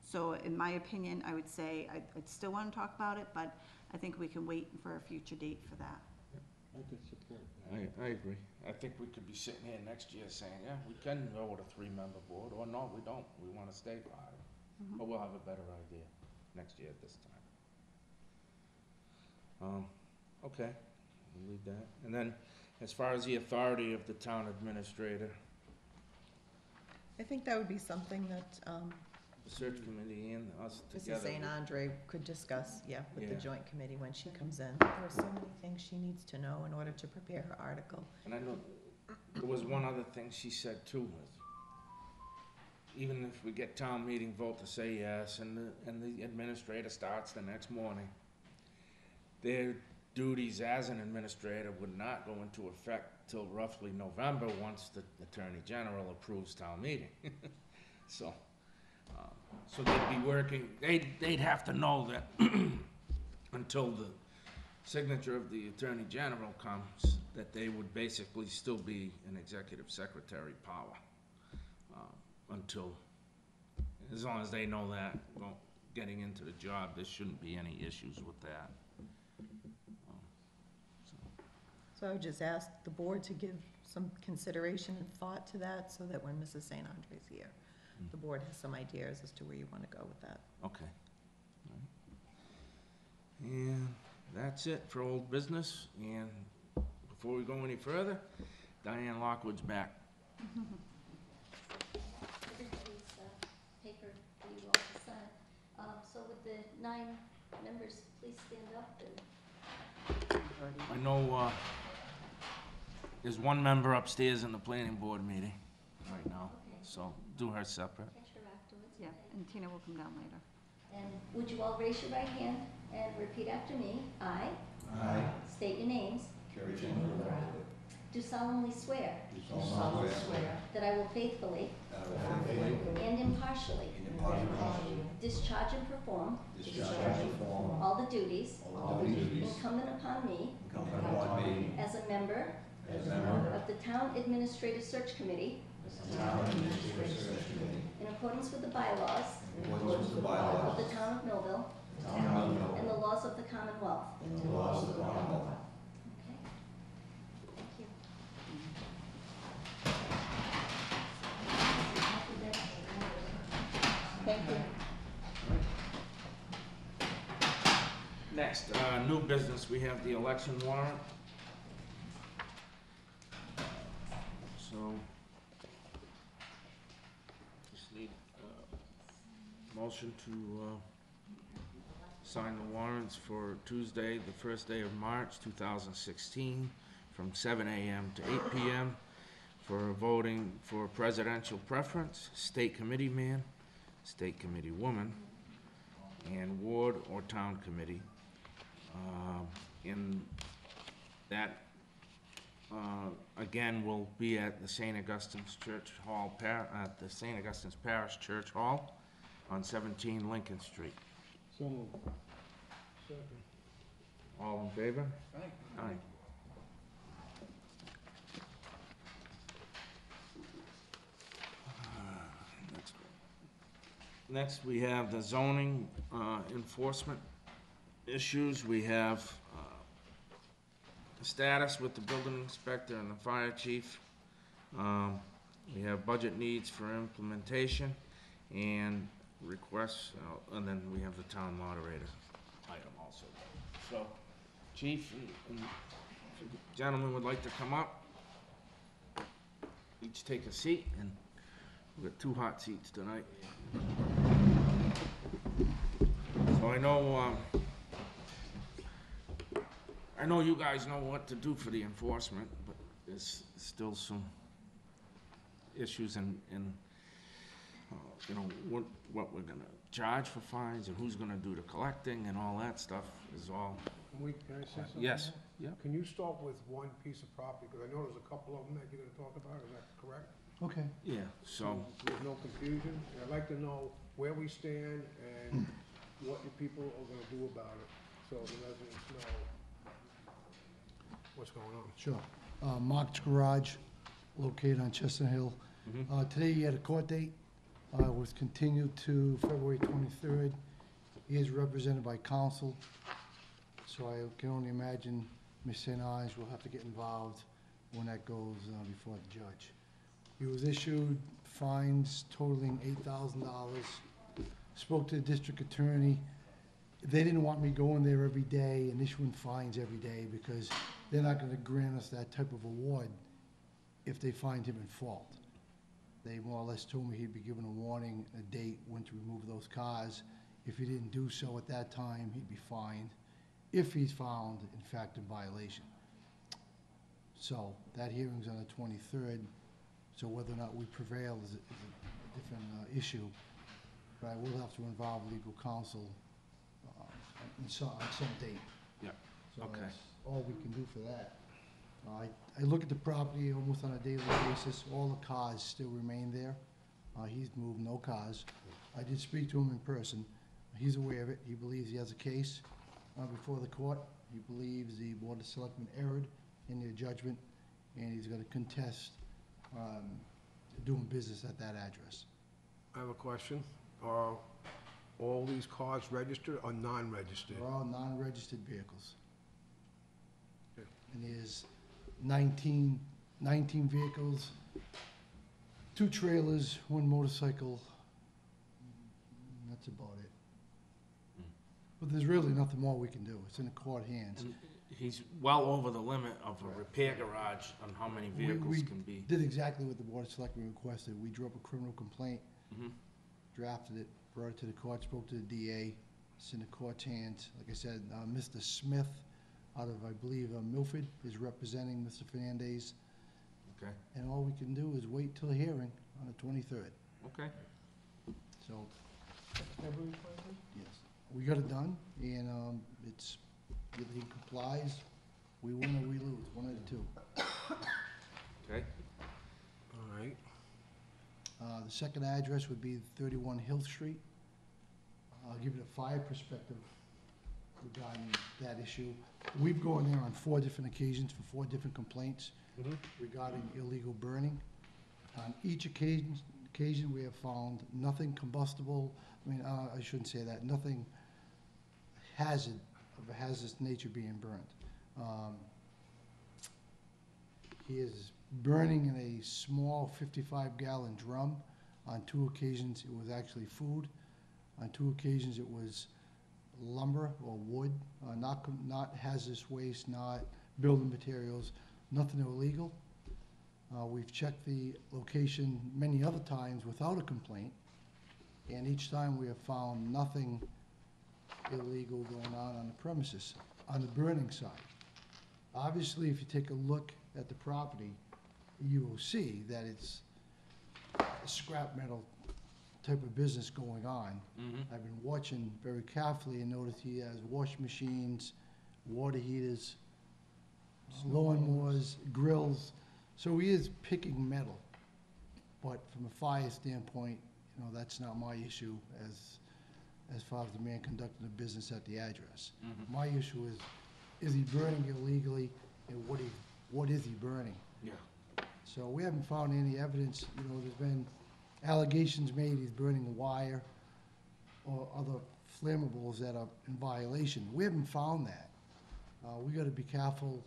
So in my opinion, I would say, I'd, I'd still wanna talk about it, but I think we can wait for a future date for that. I could support that. I, I agree. I think we could be sitting here next year saying, yeah, we can go with a three-member board, or no, we don't, we wanna stay five. Mhm. But we'll have a better idea next year at this time. Um, okay, we'll leave that. And then, as far as the authority of the town administrator, I think that would be something that, um, the search committee and us Mrs. together. St. Andre could discuss, yeah, with the Yeah. joint committee when she comes in. There are so many things she needs to know in order to prepare her article. And I know, there was one other thing she said too, was even if we get town meeting vote to say yes, and the, and the administrator starts the next morning, their duties as an administrator would not go into effect till roughly November, once the Attorney General approves town meeting. So, um, so they'd be working, they'd, they'd have to know that until the signature of the Attorney General comes, that they would basically still be an executive secretary power. um, Until, as long as they know that, well, getting into the job, there shouldn't be any issues with that. Um, so, So I would just ask the board to give some consideration and thought to that, so that when Mrs. St. Andre's here, the board has some ideas as to where you want to go with that. Okay. All right. And that's it for old business, and before we go any further, Diane Lockwood's back. Everybody's, uh, paper for you all to sign. Um, so with the nine members, please stand up and I know, uh, there's one member upstairs in the planning board meeting right now, so do her separate. catch her afterwards. Yeah, and Tina will come down later. And would you all raise your right hand and repeat after me? I I, state your names. Kerry Chandler, Do solemnly swear do solemnly swear that I will faithfully that I will faithfully and impartially and impartially discharge and perform discharge and perform all the duties all the duties incumbent upon me incumbent upon me as a member as a member of the Town Administrative Search Committee of the Town Administrative Search Committee in accordance with the bylaws in accordance with the of the Town of Millville Town of Millville and the laws of the Commonwealth. and the laws of the Commonwealth. Okay? Thank you. Next, uh, new business, we have the election warrant. So, just need, uh, motion to, uh, sign the warrants for Tuesday, the first day of March, two thousand sixteen, from seven AM to eight PM for voting for presidential preference, state committee man, state committee woman, and ward or town committee. Um, In that, uh, again, will be at the St. Augustine's Church Hall, par- at the St. Augustine's Parish Church Hall on 17 Lincoln Street. So moved. Second. All in favor? Aye. Aye. Next, we have the zoning uh, enforcement issues, we have, uh, the status with the building inspector and the fire chief. Um, we have budget needs for implementation and requests, uh, and then we have the town moderator item also. So, chief gentlemen would like to come up, each take a seat, and we've got two hot seats tonight. So I know, um, I know you guys know what to do for the enforcement, but there's still some issues in, in, uh, you know, what, what we're gonna charge for fines and who's gonna do the collecting and all that stuff is all, Can we, can I say something? yes, yeah. Can you start with one piece of property, because I know there's a couple of them that you're gonna talk about, is that correct? Okay. Yeah, so, There's no confusion, I'd like to know where we stand and what you people are gonna do about it, so the residents know what's going on. Sure. Uh, Mark's Garage, located on Chestnut Hill. Mhm. Uh, Today he had a court date, uh, was continued to February 23rd. He is represented by counsel, so I can only imagine Ms. St. Ange will have to get involved when that goes uh, before the judge. He was issued fines totaling $8,000. Spoke to the district attorney. They didn't want me going there every day and issuing fines every day because they're not gonna grant us that type of award if they find him in fault. They more or less told me he'd be given a warning, a date when to remove those cars. If he didn't do so at that time, he'd be fined, if he's found in fact in violation. So, that hearing's on the twenty-third, so whether or not we prevail is a, is a different, uh, issue. But I will have to involve legal counsel, uh, on some, on some date. Yeah, So okay. that's all we can do for that. Uh, I, I look at the property almost on a daily basis, all the cars still remain there. Uh, he's moved no cars. I did speak to him in person. He's aware of it. He believes he has a case, uh, before the court. He believes the Board of Selectmen erred in their judgment, and he's gonna contest, um, doing business at that address. I have a question, are all these cars registered or non-registered? They're all non-registered vehicles. Okay. And there's 19 19 vehicles, two trailers, one motorcycle. and That's about it. Mm. But there's really nothing more we can do. It's in the court hands. And he's well over the limit of a repair garage on how many We- vehicles we can be. Did exactly what the Board of Selectmen requested. We drew up a criminal complaint, Mhm. Drafted it, brought it to the court, spoke to the DA, it's in the court's hands. Like I said, uh, Mr. Smith out of, I believe, uh, Milford is representing Mr. Fernandez. Okay, And all we can do is wait till the hearing on the twenty-third. okay. So, yes, we got it done, and, um, it's, if he complies, we win or we lose, one of the two. Okay, All right, Uh, the second address would be thirty-one Hill Street. I'll give you a fire perspective regarding that issue. We've gone there on four different occasions for four different complaints Mhm. regarding illegal burning. On each occasion, occasion, we have found nothing combustible, I mean, uh, I shouldn't say that, nothing hazard, of a hazardous nature being burnt. Um, He is burning in a small fifty-five gallon drum. On two occasions, it was actually food. On two occasions, it was lumber or wood, uh, not, not hazardous waste, not building materials, nothing illegal. Uh, we've checked the location many other times without a complaint, and each time we have found nothing illegal going on on the premises, on the burning side. Obviously, if you take a look at the property, you will see that it's a scrap metal type of business going on. mhm, I've been watching very carefully and noticed he has washing machines, water heaters, lawnmowers, grills, so he is picking metal. But from a fire standpoint, you know, that's not my issue as, as far as the man conducting the business at the address. mhm. My issue is, is he burning illegally, and what he, what is he burning? Yeah, So we haven't found any evidence, you know, there's been allegations made he's burning wire or other flammables that are in violation. We haven't found that. Uh, we gotta be careful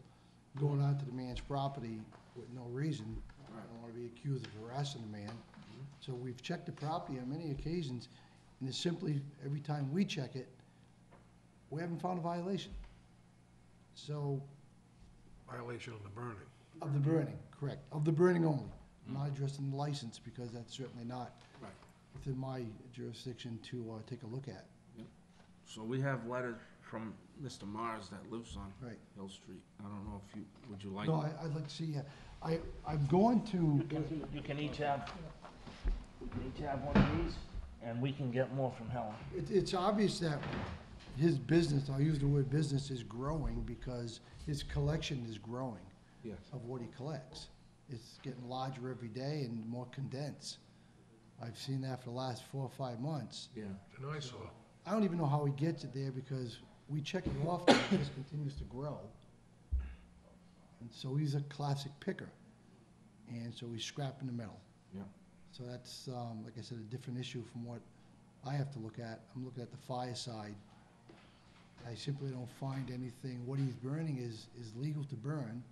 going onto the man's property with no reason. I don't wanna be accused of harassing the man. So we've checked the property on many occasions, and it's simply, every time we check it, we haven't found a violation. So, Violation of the burning. of the burning, correct, of the burning only. I'm not addressing the license, because that's certainly not Right. within my jurisdiction to, uh, take a look at. So we have letters from Mr. Mars that lives on Right. Hill Street. I don't know if you, would you like? No, I, I'd like to see, uh, I, I'm going to, You can each have, we can each have one of these, and we can get more from Helen. it, it's obvious that his business, I'll use the word business, is growing because his collection is growing Yes. of what he collects. It's getting larger every day and more condensed. I've seen that for the last four or five months. Yeah. An eyesore. I don't even know how he gets it there because we check it often, it just continues to grow. And so he's a classic picker. And so he's scrapping the metal. Yeah. So that's, um, like I said, a different issue from what I have to look at. I'm looking at the fire side. I simply don't find anything, what he's burning is, is legal to burn,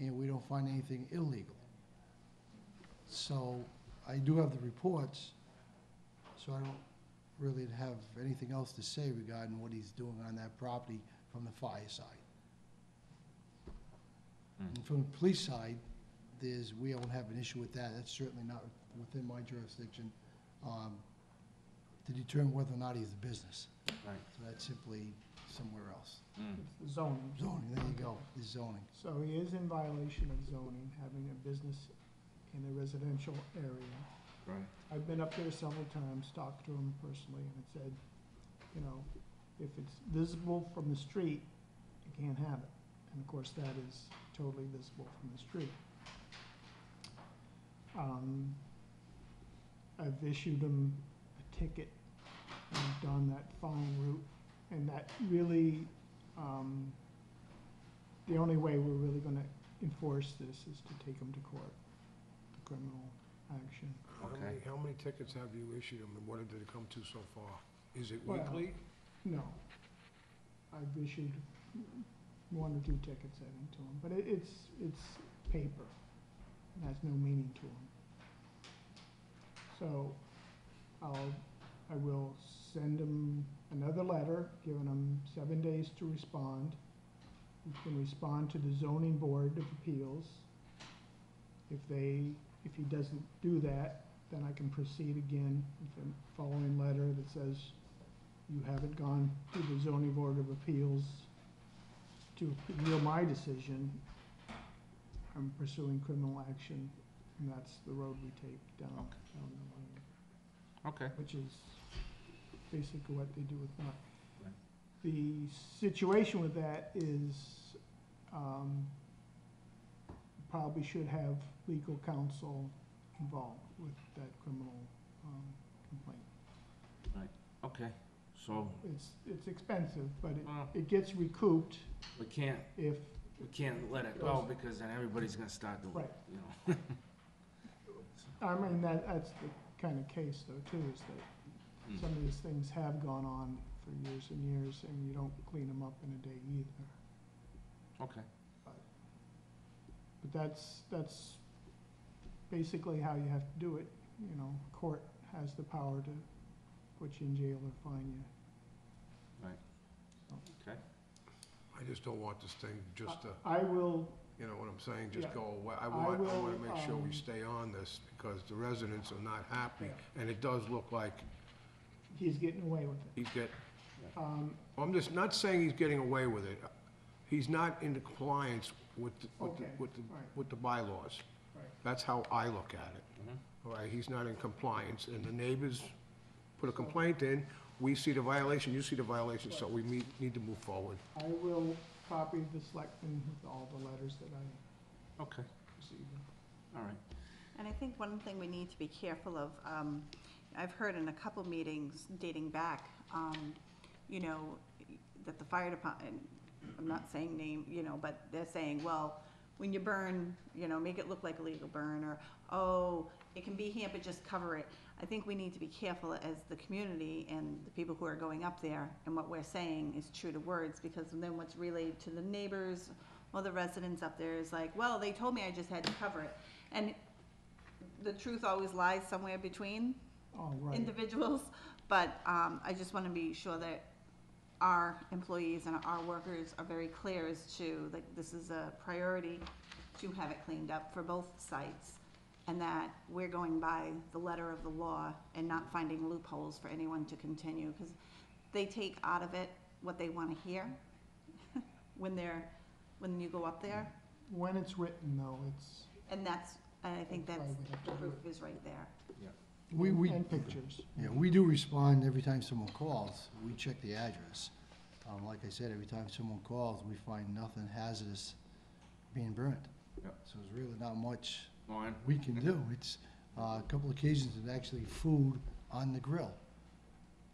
and we don't find anything illegal. So I do have the reports, so I don't really have anything else to say regarding what he's doing on that property from the fire side. And from the police side, there's, we don't have an issue with that, that's certainly not within my jurisdiction, um, to determine whether or not he's a business. Right. So that's simply somewhere else. Mm. Zoning. Zoning, there you go, is zoning. So he is in violation of zoning, having a business in a residential area. Right. I've been up there several times, talked to him personally, and it said, you know, if it's visible from the street, you can't have it. And of course, that is totally visible from the street. Um, I've issued him a ticket and done that fine route, and that really, um, the only way we're really gonna enforce this is to take them to court, the criminal action. How Okay. many, how many tickets have you issued them, and what did it come to so far? Is it Well- weekly? No. I've issued one or two tickets, I think, to him, but it, it's, it's paper. It has no meaning to them. So I'll, I will send him another letter, giving him seven days to respond. He can respond to the zoning board of appeals. If they, if he doesn't do that, then I can proceed again with the following letter that says you haven't gone to the zoning board of appeals to appeal my decision. I'm pursuing criminal action, and that's the road we take down, down the Okay. which is basically what they do with mine. Right. The situation with that is, um, probably should have legal counsel involved with that criminal, um, complaint. Right. Okay, so It's, it's expensive, but it, Well- it gets recouped we can't, if, we can't let it go because then everybody's gonna start doing, Right. it, you know? I mean, that, that's the kind of case though, too, is that. Some of these things have gone on for years and years, and you don't clean them up in a day either. Okay. But that's, that's basically how you have to do it, you know, court has the power to put you in jail or fine you. Right? Okay. I just don't want this thing just to, I will, you know what I'm saying, just Yeah. go away. I I want, I will, wanna make sure we um, stay on this, because the residents are not happy, Yeah. and it does look like he's getting away with it. he's get, Um, I'm just not saying he's getting away with it. He's not in compliance with, the- with, the- Okay, with the, right. with the bylaws. Right. That's how I look at it. Mhm. All right, he's not in compliance, and the neighbors put a complaint in, we see the violation, you see the violation, so we meet, need to move forward. I will copy the selectmen with all the letters that I Okay, received. all right. And I think one thing we need to be careful of, um, I've heard in a couple meetings dating back, um, you know, that the fire department, I'm not saying name, you know, but they're saying, well, when you burn, you know, make it look like a legal burn, or, oh, it can be here, but just cover it. I think we need to be careful as the community and the people who are going up there, and what we're saying is true to words, because then what's relayed to the neighbors or the residents up there is like, well, they told me I just had to cover it. And the truth always lies somewhere between Oh, right. individuals, but, um, I just wanna be sure that our employees and our workers are very clear as to, like, this is a priority to have it cleaned up for both sites, and that we're going by the letter of the law and not finding loopholes for anyone to continue, because they take out of it what they wanna hear when they're, when you go up there, When it's written, though, it's, and that's, and I think That's that's, we have the do proof is right there. We, we, and pictures. yeah, we do respond every time someone calls. We check the address. Um, like I said, every time someone calls, we find nothing hazardous being burnt. Yep. So there's really not much On, we can do. It's, uh, a couple occasions of actually food on the grill.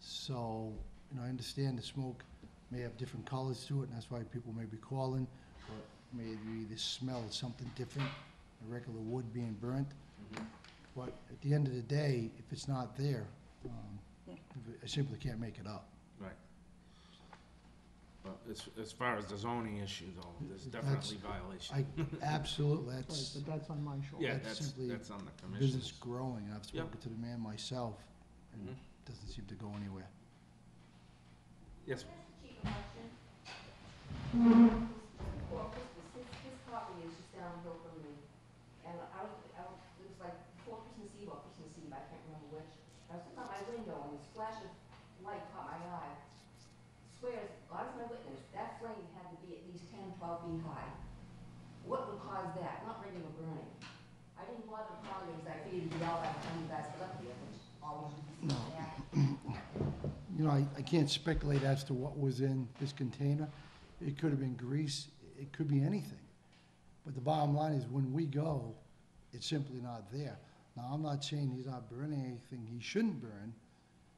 So, you know, I understand the smoke may have different colors to it, and that's why people may be calling, or maybe the smell is something different, the regular wood being burnt. Mhm. But at the end of the day, if it's not there, um, Yeah. I simply can't make it up. right. But as, as far as the zoning issue though, there's That's- definitely violation. I, absolutely, Right, that's but that's on my shoulder. Yeah, that's that's, simply that's on the business commission's. growing. I've spoken to the man myself, and Mhm. it doesn't seem to go anywhere. Yes, Chief, a question. Before Christmas, his, his property is just downhill from me. And I was, I was, it was like before Christmas Eve or Christmas Eve, I can't remember which. I was sitting out my window and this flash of light caught my eye. Swears, God is my witness, that flame had to be at least 10, 12 feet high. What would cause that? Not regular burning. I didn't bother to call you because I figured it'd be out by the time you guys got up here, which always used to see that. You know, I, I can't speculate as to what was in this container. It could have been grease, it could be anything. But the bottom line is, when we go, it's simply not there. Now, I'm not saying he's not burning anything he shouldn't burn,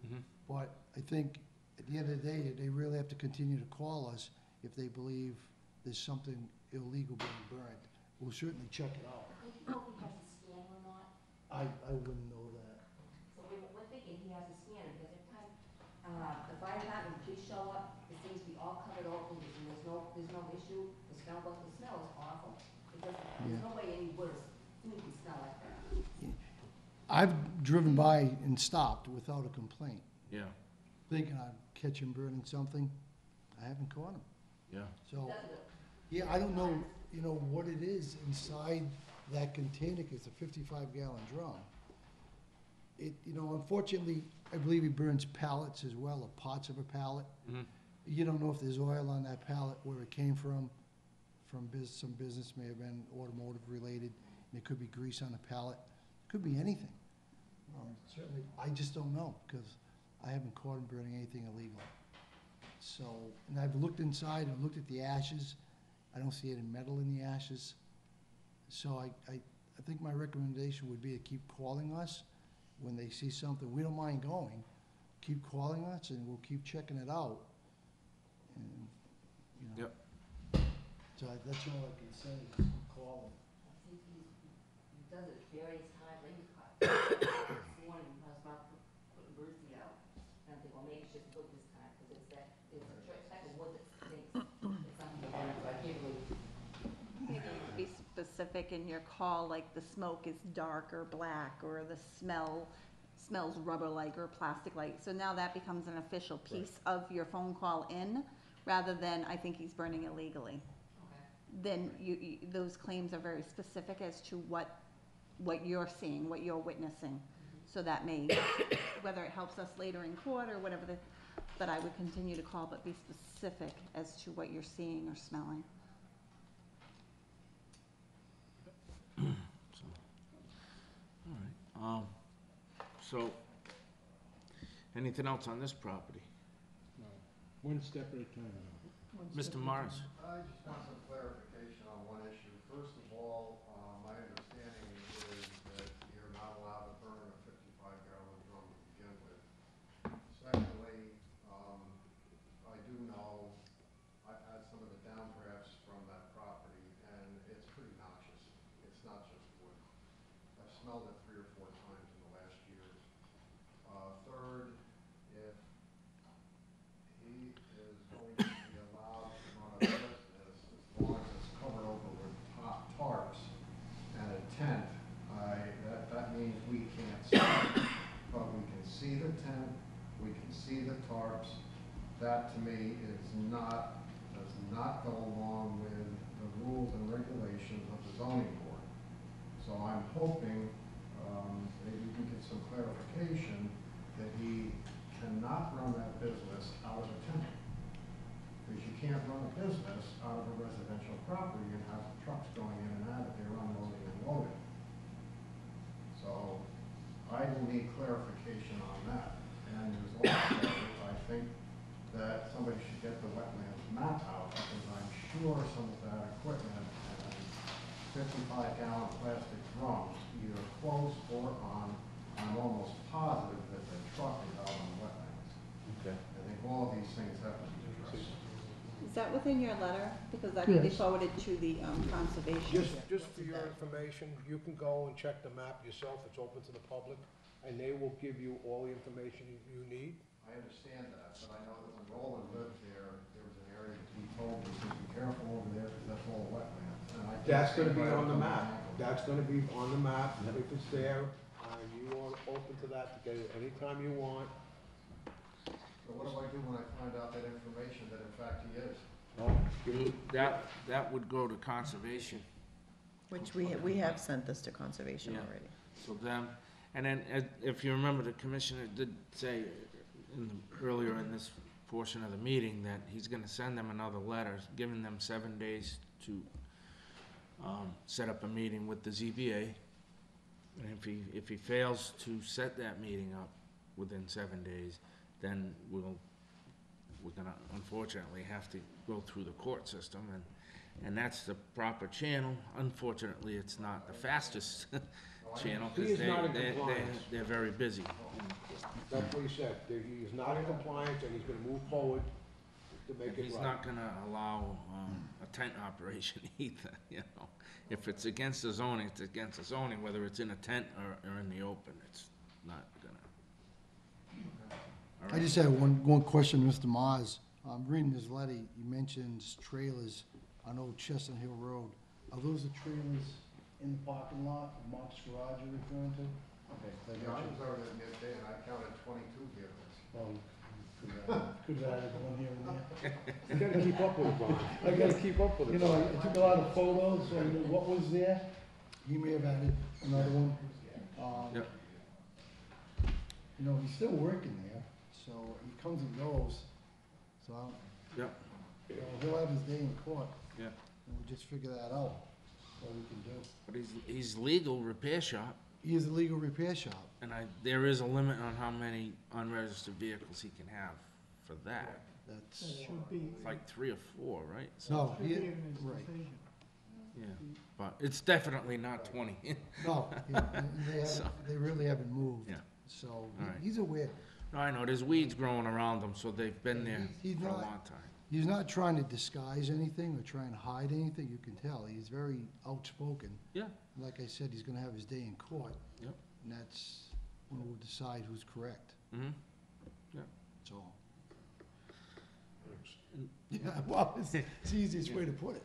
Mhm. but I think at the end of the day, they really have to continue to call us if they believe there's something illegal being burned. We'll certainly check it out. Do you know if he has a scanner or not? I, I wouldn't know that. So we we're thinking he has a scanner, because every time, uh, the fire department, police show up, it seems to be all covered open, and there's no, there's no issue, the smell, but the smell is awful. Because there's no way any wood, food can smell like that. I've driven by and stopped without a complaint. yeah, thinking I'd catch him burning something. I haven't caught him. yeah. So, yeah, I don't know, you know, what it is inside that container, 'cause it's a fifty-five gallon drum. It, you know, unfortunately, I believe he burns pallets as well, or parts of a pallet. Mhm. You don't know if there's oil on that pallet, where it came from, from bus, some business, may have been automotive related. and it could be grease on the pallet, It could be anything. Um, certainly, I just don't know, because I haven't caught him burning anything illegal. So, and I've looked inside and looked at the ashes, I don't see any metal in the ashes. So I, I, I think my recommendation would be to keep calling us when they see something, we don't mind going. Keep calling us and we'll keep checking it out. And, you know. Yep. So I- that's all I can say, is keep calling. I think he's, he does it various times, like he caught, this morning, I was about to put a birdseed out. And I think, well, maybe it's just good this time, because it's that, it's a tr- type of wood that stinks, it's something to burn, so I can't really Maybe be specific in your call, like the smoke is dark or black, or the smell smells rubber-like or plastic-like. So now that becomes an official piece of your phone call in, rather than, I think he's burning illegally. Okay. Then you, you, those claims are very specific as to what, what you're seeing, what you're witnessing. Mm-hmm. So that may, whether it helps us later in court or whatever the, but I would continue to call, but be specific as to what you're seeing or smelling. All right, um, so, anything else on this property? No, One step at a time. Mr. Morris? I just want some clarification on one issue. First of all, uh, my understanding is that you're not allowed to burn a fifty-five gallon drum to begin with. Secondly, um, I do know, I've had some of the downdrafts from that property, and it's pretty noxious. It's not just wood. I've smelled it three or four times in the last years. Uh, third, if he is going to be allowed to run a business, as long as it's covered over with top tarps and a tent, I, that, that means we can't see it. But we can see the tent, we can see the tarps. That to me is not, does not go along with the rules and regulations of the zoning board. So I'm hoping, um, maybe we can get some clarification that he cannot run that business out of a tent. Because you can't run a business out of a residential property and have trucks going in and out of there unloading and loading. So I will need clarification on that. And there's I think that somebody should get the wetlands map out because I'm sure some of that equipment and fifty-five gallon plastic drums, either close or on, I'm almost positive that the truck is out on the wetlands. Okay. I think all of these things have to be addressed. Is that within your letter? Because that can be Yes. forwarded to the um, conservation. Just, just for your information, you can go and check the map yourself, it's open to the public, and they will give you all the information you- you need. I understand that, but I know that when Roland lived there, there was an area that he told me, to be careful over there because that's all wetlands. And I did That's gonna be right on the map, ankle. that's gonna be on the map, if it's there, uh, you are open to that, to get it anytime you want. So what do I do when I find out that information that in fact he is? You- That, that would go to conservation. Which we, we have sent this to conservation Yeah. already. So them, and then, as- if you remember, the commissioner did say in the, earlier in this portion of the meeting that he's gonna send them another letter, giving them seven days to, um, set up a meeting with the ZBA. And if he, if he fails to set that meeting up within seven days, then we'll, we're gonna unfortunately have to go through the court system and, and that's the proper channel. Unfortunately, it's not the fastest channel, He cause is they, not in they, they, compliance. they're very busy. That's what he said, that he is not in compliance, and he's gonna move forward to make And it he's right. not gonna allow, um, a tent operation either, you know? If it's against the zoning, it's against the zoning, whether it's in a tent or, or in the open, it's not gonna. All I right. just had one, one question, Mr. Mars. I'm reading his letter, he mentions trailers on Old Chestnut Hill Road. Are those the trailers in the parking lot, Mark's Garage you're referring to? Okay, they Yeah, I mentioned- was over there midday and I counted twenty-two vehicles. Well, could add- could add one here and there. You gotta keep up with it, Ron. I You gotta keep up with it. You know, I took a lot of photos, so I knew what was there. He may have added another one. Um, Yep. You know, he's still working there, so he comes and goes, so, I'll- Yep, you know, he'll have his day in court. Yeah. And we'll just figure that out, what we can do. but he's, he's legal repair shop, He is a legal repair shop. and I, there is a limit on how many unregistered vehicles he can have for that. That's, Should be, It's like three or four, right? So, no, should he, be in his right. decision. Yeah, but it's definitely not twenty. No, he- they So- haven't, they really haven't moved. Yeah. So, right. he- he's aware. No, I know, there's weeds growing around them, so they've been there He's for a not- long time. He's not trying to disguise anything or trying to hide anything, you can tell. He's very outspoken. Yeah. Like I said, he's gonna have his day in court. Yep. And that's when we'll decide who's correct, Mm-hmm. Yeah. That's all. Yeah, well, it's it's the easiest way to put it.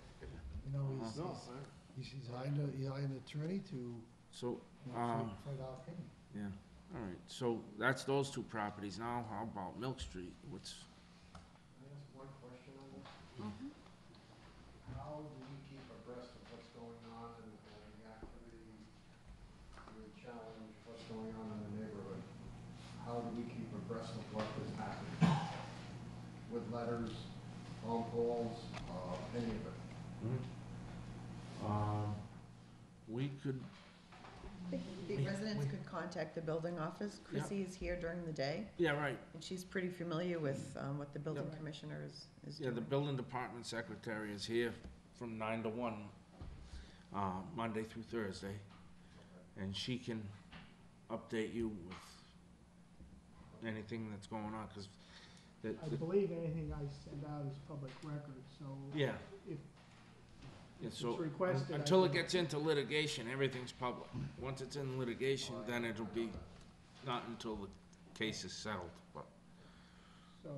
You know, he's, No, he's- he's, he's hiring, a- he's hiring an attorney to, you So, know, fight, um, fight our opinion. yeah, all right, so that's those two properties. Now, how about Milk Street? What's, Can I ask one question on this? Mhm. How do we keep abreast of what's going on and, and the activity, the challenge, what's going on in the neighborhood? How do we keep abreast of what is happening? With letters, phone calls, uh, any of it? um, we could, The residents could contact the building office. Yeah. Chrissy is here during the day, yeah, right, and she's pretty familiar with, um, what the building Yep. commissioner is, is yeah, doing. the building department secretary is here from nine to one, uh, Monday through Thursday. And she can update you with anything that's going on, cause the, I the- believe anything I send out is public record, so yeah, if Yeah, It's so, requested, I until it can- gets into litigation, everything's public. Once it's in litigation, then it'll be, not until the case is settled, but, So,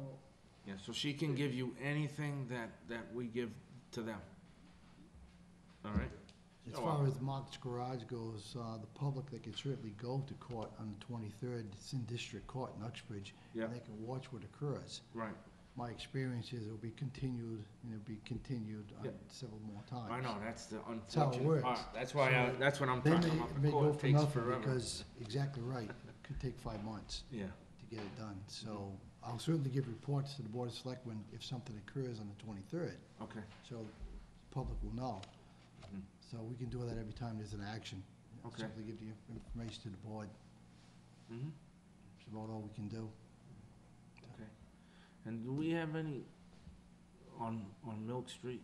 yeah, so she can give you anything that, that we give to them. All right? As Oh, far as Mark's Garage goes, uh, the public, they can certainly go to court on the twenty-third, it's in district court in Uxbridge. Yeah. And they can watch what occurs. Right, My experience is it'll be continued, and it'll be continued on Yeah. several more times. I know, that's the how it unfortunate works. part. That's why I, So, that's what I'm They talking may, about, may go court for takes nothing, forever. because, exactly right, it could take five months Yeah, to get it done. So I'll certainly give reports to the Board of Selectmen if something occurs on the twenty-third, okay. so the public will know. Mhm. So we can do that every time there's an action. Okay. Simply give the information to the board, Mm-hmm. it's about all we can do. And do we have any on, on Milk Street?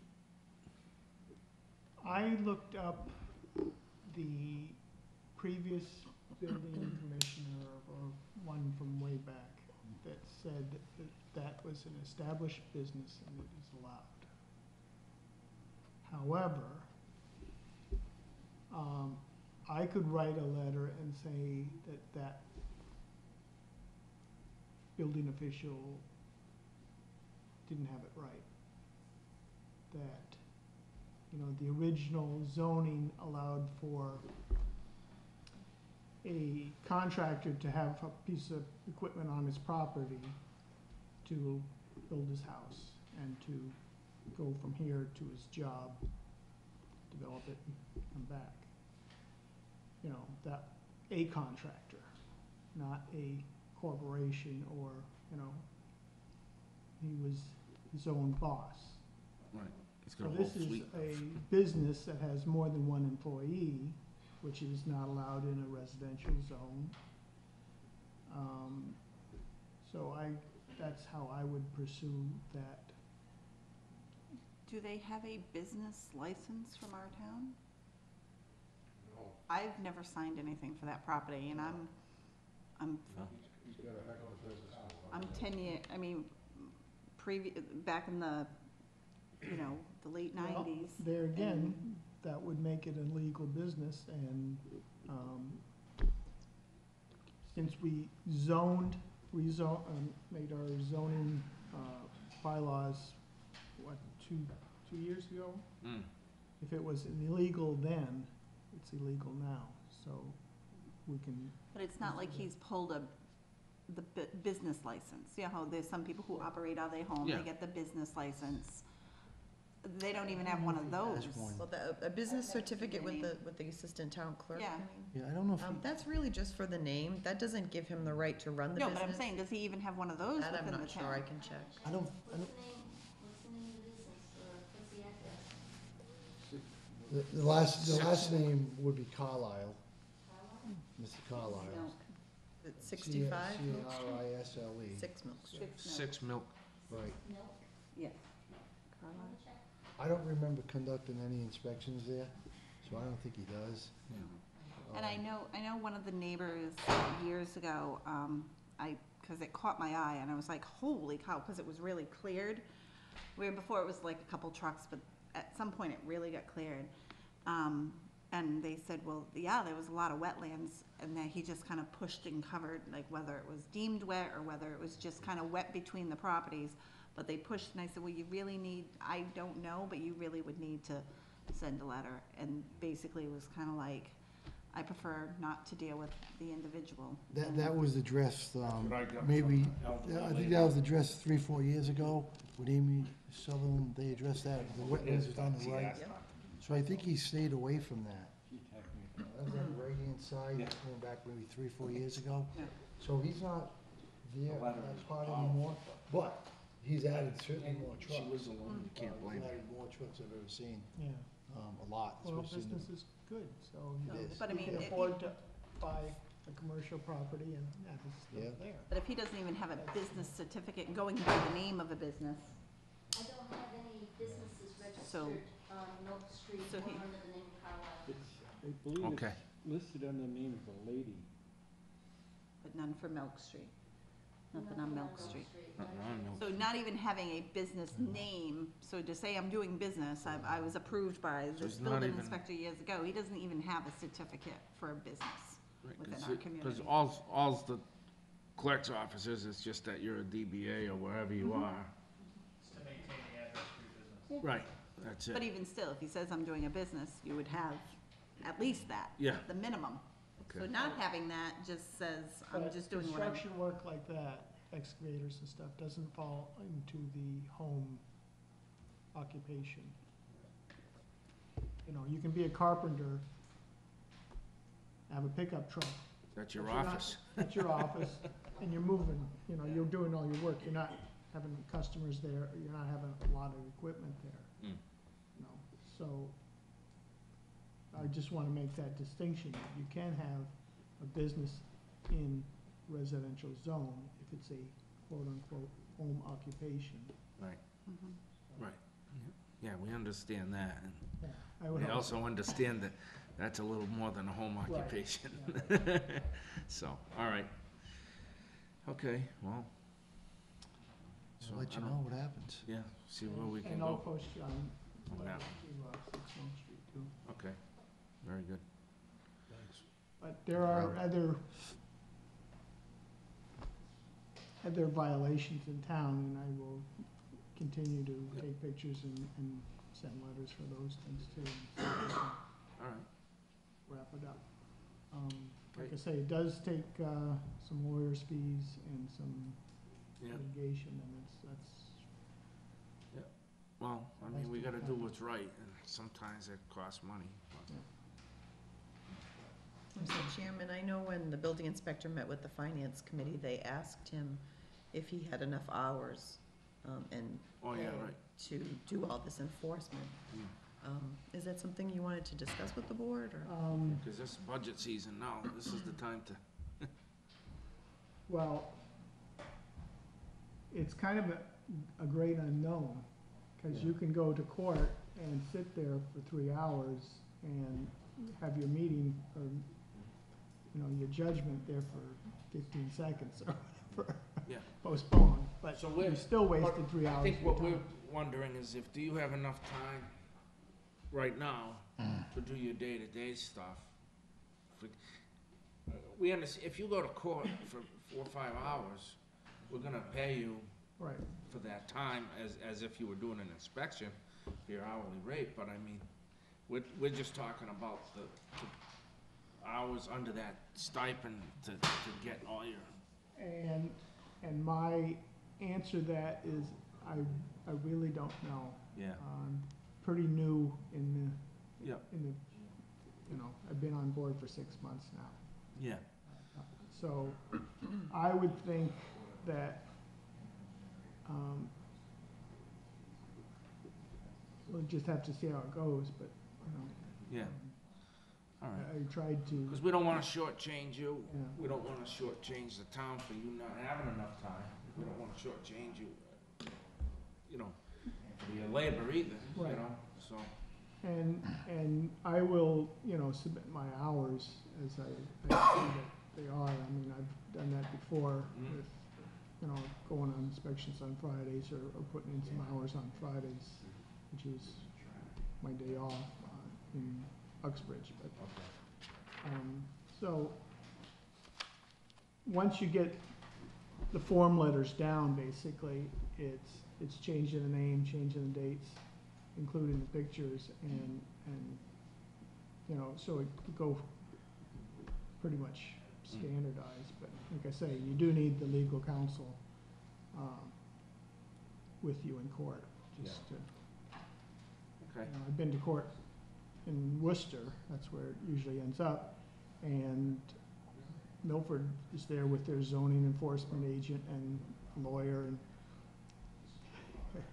I looked up the previous building commissioner or one from way back that said that that was an established business and it is allowed. However, um, I could write a letter and say that that building official didn't have it right. That you know, the original zoning allowed for a contractor to have a piece of equipment on his property to build his house and to go from here to his job, develop it and come back. You know, that, a contractor, not a corporation or, you know, he was his own boss. Right. He's So got a whole this is fleet. a business that has more than one employee, which is not allowed in a residential zone. Um, So I, that's how I would pursue that. Do they have a business license from our town? no, I've never signed anything for that property, and I'm, I'm, he's got a heck of a business. I'm ten year, I mean, previ- back in the, you know, the late Well, nineties. There again, that would make it a legal business and, um, since we zoned, we zo- um, made our zoning, uh, bylaws, what, two, two years ago? Mm. If it was illegal then, it's illegal now, so we can, But it's not like he's pulled a, the bu- business license, you know, how there's some people who operate out of their home, Yeah. they get the business license. They don't even have one of those. Has one. Well, the, a business certificate with the, with the assistant town clerk, Yeah. Yeah, I don't know if, Um, he- that's really just for the name, that doesn't give him the right to run the No, business. but I'm saying, does he even have one of those That within I'm the not sure, I town? can check. I don't, I don't, the the name of the business, or what's the address? the, the last, the last name would be Carlisle, Mr. Carlisle. No, It's sixty-five C Milk Street? R I S L E, Six Milk Street. six, no, Six Milk, right. Milk, yes. let me check. I don't remember conducting any inspections there, so I don't think he does. And I Um, know, I know one of the neighbors years ago, um, I, cause it caught my eye and I was like, holy cow, cause it was really cleared. Where before it was like a couple trucks, but at some point it really got cleared. Um, and they said, well, yeah, there was a lot of wetlands and that he just kind of pushed and covered, like whether it was deemed wet or whether it was just kind of wet between the properties. But they pushed and I said, well, you really need, I don't know, but you really would need to send a letter. And basically it was kind of like, I prefer not to deal with the individual. That, that was addressed, um, what I got maybe, from Al- I think that was addressed three, four years ago with Amy Sutherland, they addressed that, the wetlands was on the right. that's not- So I think he stayed away from that. That was on the right-hand side, Yeah. going back maybe three, four years ago. Yeah. So he's not there The on that is part powerful. anymore, but he's added certainly more She trucks. lives alone, you can't Uh, blame He's her. added more trucks I've ever seen, Yeah, um, a lot, well, especially in the. business is good, so No, It is. But I you mean, can if he- afford to buy a commercial property and have his Yeah. stuff there. But if he doesn't even have a business certificate going by the name of a business, I don't have any businesses So- registered on Milk Street so or he- under the name Carlisle. It's, I believe Okay. it's listed under the name of a lady. but none for Milk Street. Nothing on Milk Street. Nothing on Milk So not even having a business name, so to say I'm doing business, I, I was approved by So this it's not building even- inspector years ago, he doesn't even have a certificate for a business within our Because community. all's, all's the clerk's office is, it's just that you're a DBA or wherever you Mhm. are. It's to maintain the address for your business. Right, that's But it. even still, if he says I'm doing a business, you would have at least that, Yeah, the minimum. So okay. not having that just says, I'm But just doing what I'm. Construction work like that, excavators and stuff, doesn't fall into the home occupation. You know, you can be a carpenter, have a pickup truck, That's your But you're not- office. at your office, and you're moving, you know, you're doing all your work, you're not having customers there, you're not having a lot of equipment there. You know, so, I just wanna make that distinction, you can have a business in residential zone if it's a quote-unquote home occupation. Right, Mhm. right. Yeah, we understand that. and Yeah, I would We hope. also understand that that's a little more than a home Right, occupation. So, all right. Okay, well. so I'll let you I know don't- what happens. Yeah, see where we can And I'll go. post you on, on letter that. to, uh, Six Main Street too. Okay, very good. Thanks. But there are other, other violations in town, and I will continue to take pictures and, and send letters for those things too. and see if we can All right, Wrap it up. Um, like I say, it does take, uh, some lawyer's fees and some yeah, litigation, and it's, that's, well, I mean, we to gotta do what's right, and sometimes it costs money. Mr. Chairman, I know when the building inspector met with the finance committee, they asked him if he had enough hours, um, and Oh, yeah, pay right. to do all this enforcement. Um, is that something you wanted to discuss with the board, or? um, Because this is budget season now, this is the time to, Well, it's kind of a, a great unknown, because you can go to court and sit there for three hours and have your meeting, or, you know, your judgment there for fifteen seconds or whatever. Yeah. Postponed, but So we're- you still wasted three I hours think of your what we're time. wondering is if, do you have enough time right now mm. to do your day-to-day stuff? If we- uh, We understand, if you go to court for four or five hours, we're gonna pay you Right, for that time as, as if you were doing an inspection for your hourly rate, but I mean, we're, we're just talking about the, the hours under that stipend to, to get all your, and, and my answer to that is, I, I really don't know. yeah, I'm pretty new in the, in the, you know, I've been on board for six months now. yeah. So I would think that, um, we'll just have to see how it goes, but, you know. Yeah, um, all right. I I tried to, Because we don't wanna shortchange you, yeah, we don't wanna shortchange the town for you not having enough time. We don't wanna shortchange you, you know, for your labor either, you Right. know, so, and, and I will, you know, submit my hours as I, I see that they are. I mean, I've done that before Mhm. with, you know, going on inspections on Fridays or, or putting in some hours on Fridays, which is my day off, uh, in Uxbridge, but okay. Um, So, once you get the form letters down, basically, it's, it's changing the name, changing the dates, including the pictures, and, and, you know, so it could go pretty much standardized, but like I say, you do need the legal counsel, um, with you in court, just to, Okay, you know, I've been to court in Worcester, that's where it usually ends up, and Milford is there with their zoning enforcement agent and lawyer and,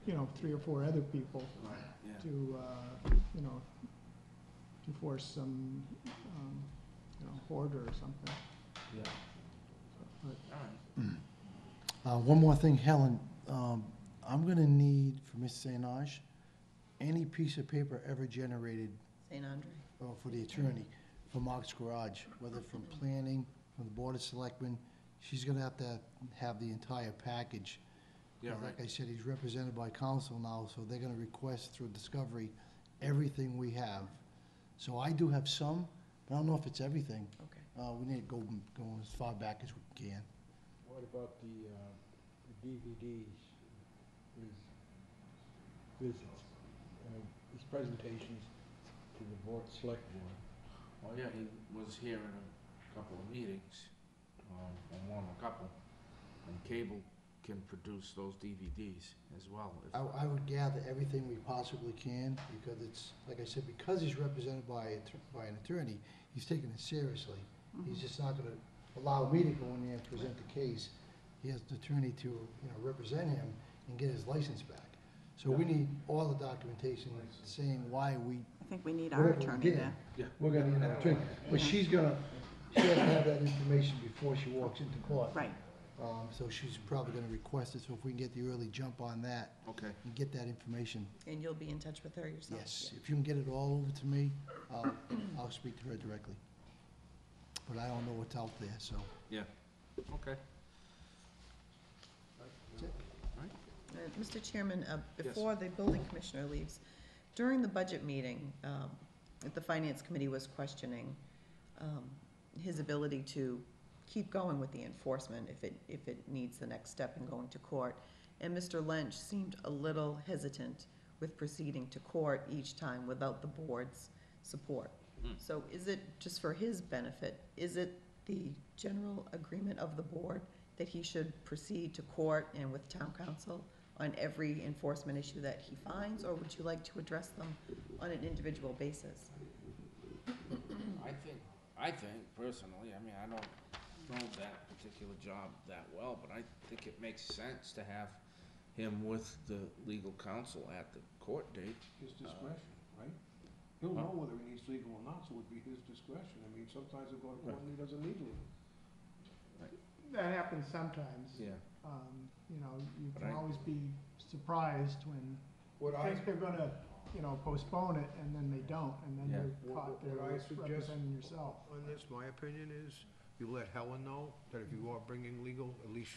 you know, three or four other people right, yeah. to, uh, you know, to force some, um, you know, order or something. Yeah. But All right. Uh, one more thing, Helen, um, I'm gonna need for Ms. St. Ange, any piece of paper ever generated, St. Andre? or for the attorney, from Mark's Garage, whether from planning, from the Board of Selectmen, she's gonna have to have the entire package. Yeah, right. Like I said, he's represented by counsel now, so they're gonna request through Discovery everything we have. So I do have some, but I don't know if it's everything. Okay. Uh, we need to go, go as far back as we can. What about the, uh, the DVDs, his visits, uh, his presentations to the board, select board? Oh, yeah, he was here in a couple of meetings, um, or more than a couple, and cable can produce those DVDs as well. if- I, I would gather everything we possibly can, because it's, like I said, because he's represented by, a tr- by an attorney, he's taking it seriously. He's just not gonna allow me to go in there and present the case. He has an attorney to, you know, represent him and get his license back. So we need all the documentation saying why we, I think we need our whatever we attorney did. there. We're gonna need an attorney, but she's gonna, she has to have that information before she walks into court. Right. Um, so she's probably gonna request it, so if we can get the early jump on that Okay, and get that information, And you'll be in touch with her yourself? yes. If you can get it all over to me, I'll, I'll speak to her directly. But I don't know what's out there, so. Yeah, okay. Uh, Mr. Chairman, uh, before the building commissioner leaves, during the budget meeting, um, the finance committee was questioning um, his ability to keep going with the enforcement if it, if it needs the next step in going to court. And Mr. Lynch seemed a little hesitant with proceeding to court each time without the board's support. Hmm. So is it, just for his benefit, is it the general agreement of the board that he should proceed to court and with town counsel on every enforcement issue that he finds, or would you like to address them on an individual basis? I think, I think personally, I mean, I don't know that particular job that well, but I think it makes sense to have him with the legal counsel at the court date. His discretion, right? He'll know whether he needs legal or not, so it'd be his discretion. I mean, sometimes he'll go to court and he doesn't need legal. That happens sometimes. Yeah. Um, you know, you But can I- always be surprised when What you I, think they're gonna, you know, postpone it, and then they don't, and then Yeah. you're What- caught there what I suggest- representing yourself. on this, my opinion is, you let Helen know that if you are bringing legal, at least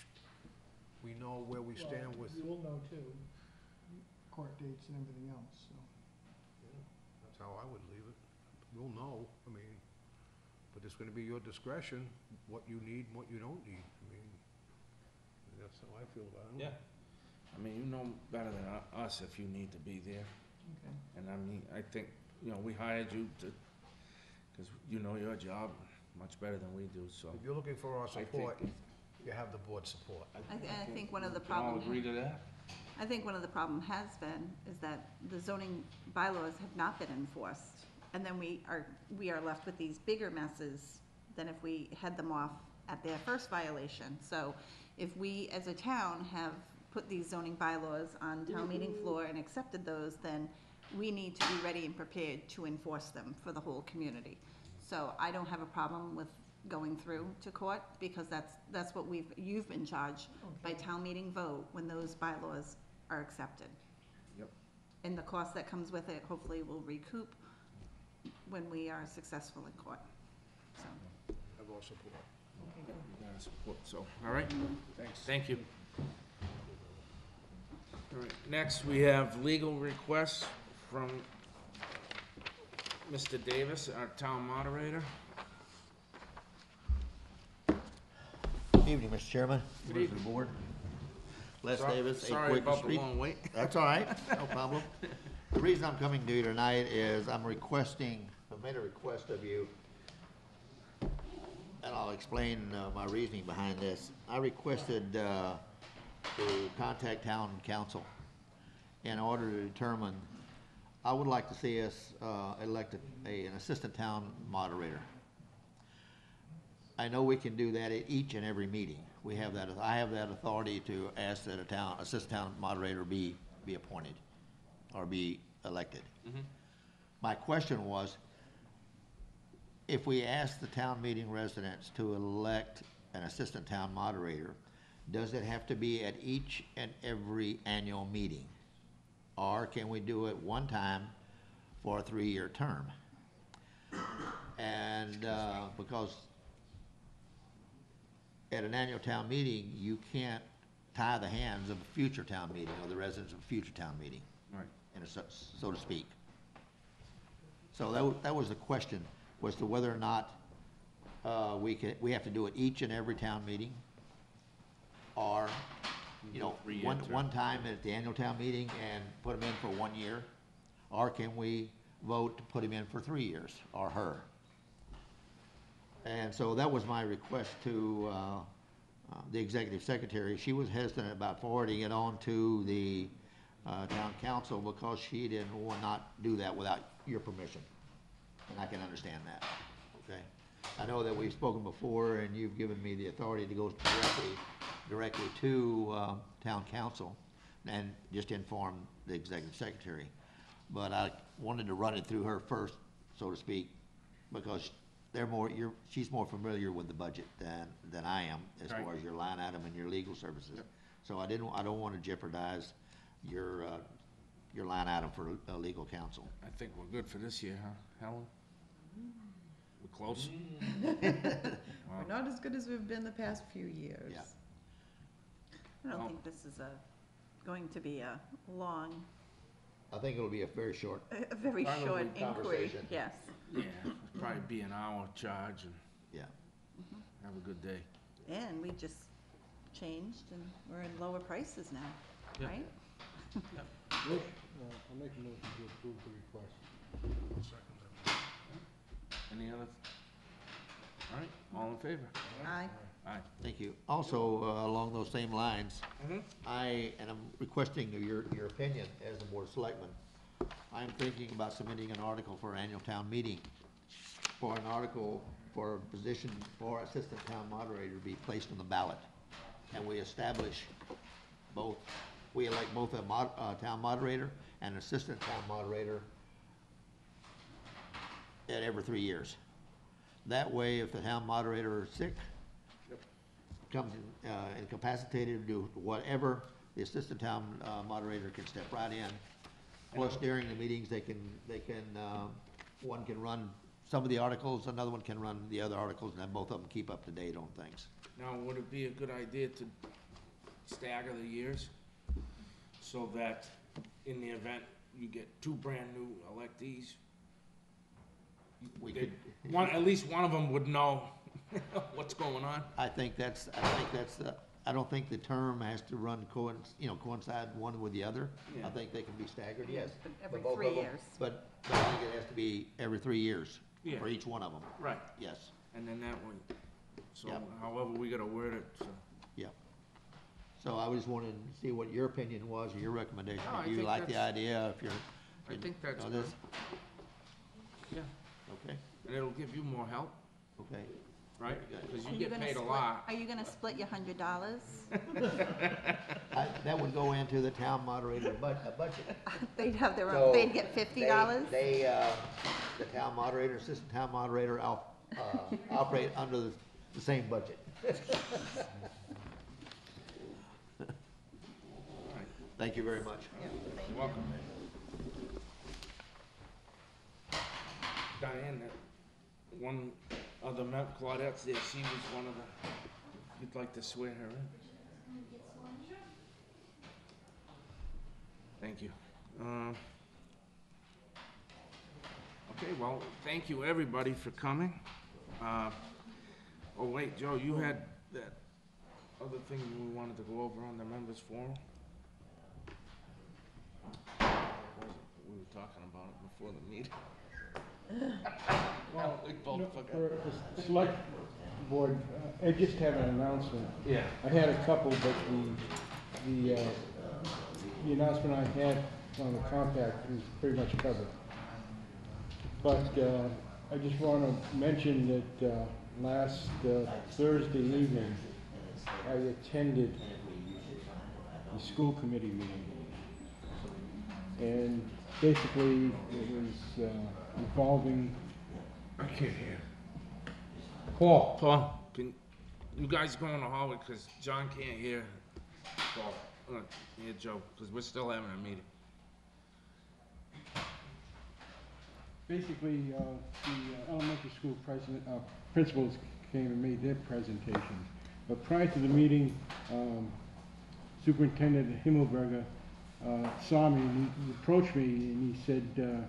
we know where we stand with, You'll know too, court dates and everything else, so. That's how I would leave it. We'll know, I mean, but it's gonna be your discretion, what you need and what you don't need. I mean, that's how I feel about it. Yeah. I mean, you know better than u- us if you need to be there. Okay. And I mean, I think, you know, we hired you to, because you know your job much better than we do, so. If you're looking for our I think support, you have the board support. I, th- I think one of the we can all problems. agree to that? I think one of the problem has been, is that the zoning bylaws have not been enforced. And then we are, we are left with these bigger messes than if we head them off at their first violation. So if we, as a town, have put these zoning bylaws on town meeting mm-hmm. floor and accepted those, then we need to be ready and prepared to enforce them for the whole community. So I don't have a problem with going through to court, because that's, that's what we've, you've been charged by town meeting vote when those bylaws are accepted. Yep. And the cost that comes with it, hopefully will recoup when we are successful in court, so. Have our support. You gotta support, so, all right? Thanks. Thank you. All right, next, we have legal requests from Mr. Davis, our town moderator. Evening, Mr. Chairman. Good members of evening. the board. Les Sorry- Davis, Sorry about the Street. long wait. That's all right, no problem. The reason I'm coming to you tonight is I'm requesting, I made a request of you, and I'll explain uh, my reasoning behind this. I requested uh, to contact town counsel in order to determine, I would like to see us uh, elect a- a- an assistant town moderator. I know we can do that at each and every meeting. We have that, I have that authority to ask that a town, assistant town moderator be, be appointed or be elected. My question was, if we ask the town meeting residents to elect an assistant town moderator, does it have to be at each and every annual meeting? Or can we do it one time for a three-year term? And, uh, because at an annual town meeting, you can't tie the hands of a future town meeting or the residents of a future town meeting. Right. so, so to speak. So that, wa- that was the question, was to whether or not, uh, we can, we have to do it each and every town meeting? Or, you know, one, one time at the annual town meeting and put them in for one year? Or can we vote to put him in for three years, or her? And so that was my request to, uh, uh, the executive secretary. She was hesitant about forwarding it on to the, uh, town counsel because she didn't want not do that without your permission. And I can understand that, okay? I know that we've spoken before and you've given me the authority to go directly, directly to, uh, town counsel and just inform the executive secretary. But I wanted to run it through her first, so to speak, because they're more, you're, she's more familiar with the budget than, than I am as far as your line item and your legal services. So I didn't, I don't want to jeopardize your, uh, your line item for, uh, legal counsel. I think we're good for this year, huh, Helen? We're close? We're not as good as we've been the past few years. Yeah. I don't Well- think this is a, going to be a long, I think it'll be a very short, a a very Probably short inquiry, conversation. yes. Yeah, probably be an hour charge and yeah. have a good day. And we just changed and we're in lower prices now, Yeah. right? Motion, uh, I'll make a motion to approve the request. I'll second that. Any other? All right, all in favor? Aye. Aye. Thank you. Also, uh, along those same lines, Mhm. I, and I'm requesting your, your opinion as the board of selectmen. I'm thinking about submitting an article for annual town meeting, for an article for a position for assistant town moderator to be placed on the ballot. And we establish both, we elect both a mod, uh, town moderator and assistant town moderator at every three years. That way, if the town moderator is sick, comes in, uh, incapacitated to do whatever, the assistant town uh, moderator can step right in. Plus during the meetings, they can, they can, uh, one can run some of the articles, another one can run the other articles, and then both of them keep up to date on things. Now, would it be a good idea to stagger the years? So that in the event you get two brand-new electees, We they- could, one, at least one of them would know what's going on. I think that's, I think that's, the- I don't think the term has to run coinc, you know, coincide one with the other. I Yeah. think they can be staggered, yes. But Every both of three them. years. But, but I think it has to be every three years Yeah. for each one of them, Right. yes. And then that one, so Yep. however we gotta word it, so. So I just wanted to see what your opinion was, or your recommendation. No, I If you think like the that's- idea, if you're. I think that's you know, good. this- Yeah. Okay, And it'll give you more help, okay. Right? Because Are you you get gonna paid a split- lot. Are you gonna split your hundred dollars? I- That would go into the town moderator bud, uh, budget. They'd have their So own, they'd get fifty They- dollars? They, uh, the town moderator, assistant town moderator, op- uh, operate under the, the same budget. Thank you very much. You're welcome. Diane, that one other mem, Claudette's there, she was one of the, you'd like to swear her in? Thank you. Um, Okay, well, thank you, everybody, for coming. Uh, Oh, wait, Joe, you had that other thing we wanted to go over on the members forum? What was it? We were talking about it before the meeting. Well, We both no, forgot. For the select board, uh, I just have an announcement. Yeah. I had a couple, but the, the, uh, the announcement I had on the compact is pretty much covered. But, uh, I just wanna mention that, uh, last uh, Thursday evening, I attended the school committee meeting. And basically, it was, uh, involving I can't hear. Paul. Paul, can, you guys go in the hallway, cause John can't hear Paul, uh, hear Joe, cause we're still having a meeting. Basically, uh, the uh, elementary school president, uh, principals came and made their presentations. But prior to the meeting, um, Superintendent Himmelberger uh, saw me, and he approached me, and he said, uh,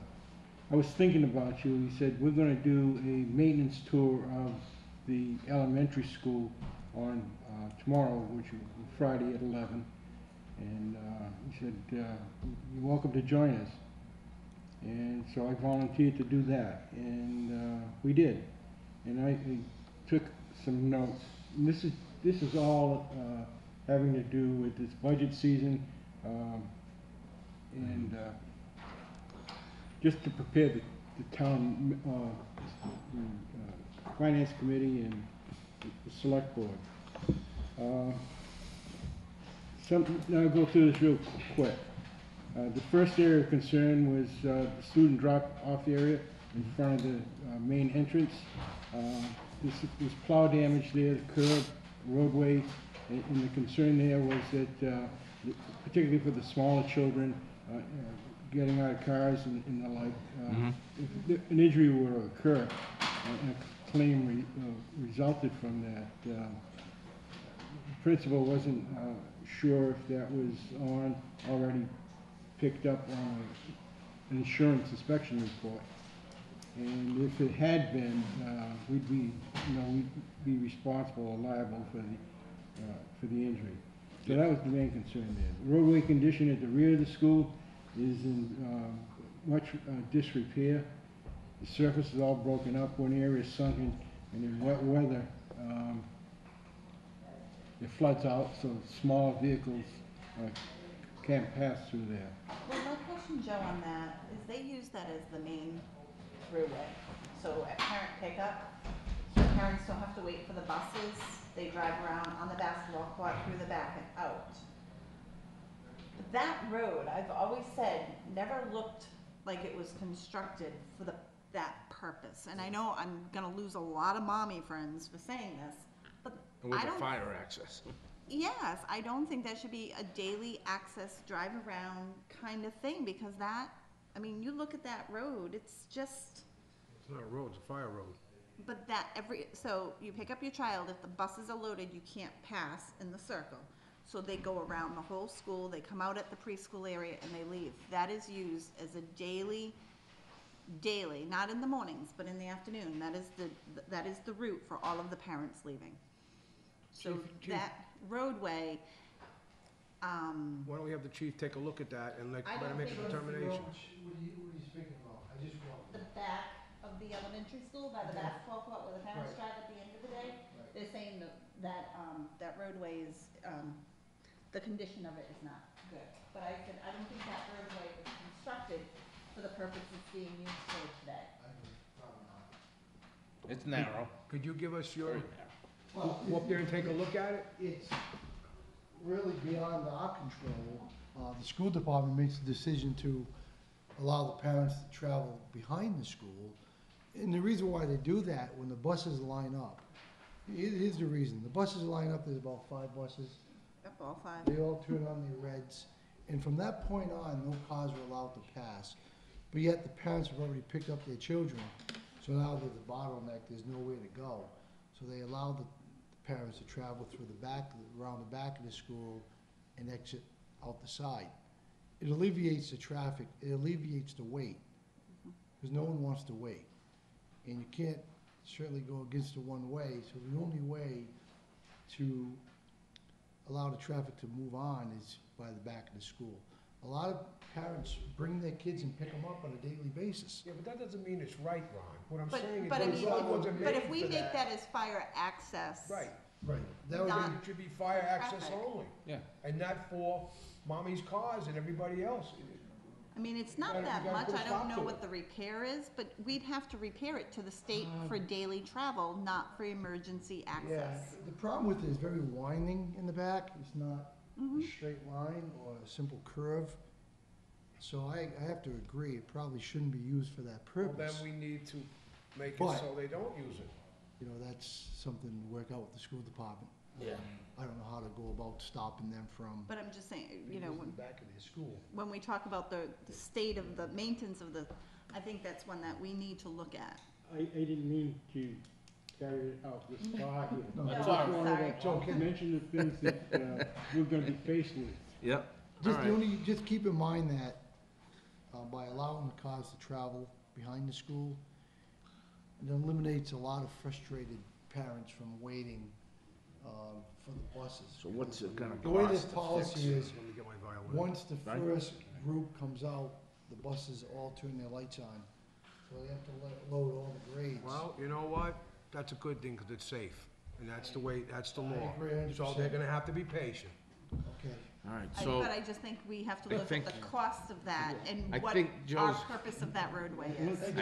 I was thinking about you. He said, we're gonna do a maintenance tour of the elementary school on uh, tomorrow, which is Friday at eleven. And uh, he said, uh, you're welcome to join us. And so I volunteered to do that, and uh, we did. And I I took some notes. And this is, this is all uh, having to do with this budget season, um, and uh, just to prepare the, the town, uh, uh, finance committee and the select board. Uh, Some, now I'll go through this real quick. Uh, the first area of concern was, uh, the student drop-off area in front of the, uh, main entrance. Uh, this, there's plow damage there, the curb, roadway, and, and the concern there was that, uh, particularly for the smaller children, uh, uh, getting out of cars and, and the like, uh, Mhm. if th- an injury were to occur, and a claim re, uh, resulted from that, uh, the principal wasn't, uh, sure if that was on, already picked up on a- an insurance inspection report. And if it had been, uh, we'd be, you know, we'd be responsible or liable for the, uh, for the injury. So that was the main concern there. The Roadway condition at the rear of the school is in, um, much uh, disrepair. The surface is all broken up, one area is sunken, and in wet weather, um, it floods out, so small vehicles, uh, can't pass through there. Well, my question, Joe, on that, is they use that as the main throughway. So at parent pickup, so parents don't have to wait for the buses, they drive around on the basketball court through the back and out. That road, I've always said, never looked like it was constructed for the, that purpose. And I know I'm gonna lose a lot of mommy friends for saying this, but With I the don't fire access. Yes, I don't think that should be a daily access, drive around kind of thing, because that, I mean, you look at that road, it's just, It's not a road, it's a fire road. but that every, so you pick up your child, if the buses are loaded, you can't pass in the circle. So they go around the whole school, they come out at the preschool area and they leave. That is used as a daily, daily, not in the mornings, but in the afternoon. That is the, that is the route for all of the parents leaving. So Chief, Chief. that roadway, um, Why don't we have the chief take a look at that and like, I try to don't make a think- determination? What are you, what are you speaking about? I just want. the back of the elementary school by the Yeah. basketball court where the parents Right. drive at the end of the day, Right. they're saying that, that, um, that roadway is, um, the condition of it is not good. But I said, I don't think that roadway was constructed for the purpose it's being used for today. I agree, probably not. It's narrow. Could you give us your, Well, go up there and take a look at it? It's really beyond our control. Uh, the school department makes the decision to allow the parents to travel behind the school. And the reason why they do that, when the buses line up, here- here's the reason. The buses line up, there's about five buses. Yep, all five. They all turn on their reds, and from that point on, no cars are allowed to pass. But yet, the parents have already picked up their children, so now there's a bottleneck, there's nowhere to go. So they allow the the parents to travel through the back, around the back of the school and exit out the side. It alleviates the traffic, it alleviates the wait, mm-hmm. because no one wants to wait. And you can't certainly go against the one-way, so the only way to allow the traffic to move on is by the back of the school. A lot of parents bring their kids and pick them up on a daily basis. Yeah, but that doesn't mean it's right, Ron. What I'm But, saying is but I those mean, road wasn't but if we for make that as fire access. Right. Right. That would Not be, should be fire access traffic. only. Yeah. And not for mommy's cars and everybody else. I mean, it's not gotta- you that gotta much, put a I don't know to what it. the repair is, but we'd have to repair it to the state for daily travel, not for emergency Yeah, access. the problem with it is very winding in the back, it's not a Mhm. straight line or a simple curve. So I, I have to agree, it probably shouldn't be used for that purpose. Well, then purpose. we need to make it But- so they don't use it. You know, that's something to work out with the school department. Yeah. I don't know how to go about stopping them from But I'm just saying, you know, when, back of their school. when we talk about the, the state of the maintenance of the, I think that's one that we need to look at. I, I didn't mean to carry it out this far here. No, I that's just all right. wanted Sorry. to mention the things that, uh, we're gonna be faced with. Yep. Just, the right. only, just keep in mind that, uh, by allowing the cars to travel behind the school, it eliminates a lot of frustrated parents from waiting, um, for the buses. So what's it gonna The way this cost to policy fix? is, Let me get my violin. once the Right. first group comes out, the buses all turn their lights on, so they have to let, load all the grades. Well, you know what? That's a good thing, because it's safe, and that's the way, that's the I law. agree a hundred So they're percent. gonna have to be patient. Okay. All right, I- so, But I just think we have to I look at think- the cost of that and I what think our Joe's- purpose of that roadway Let's, is.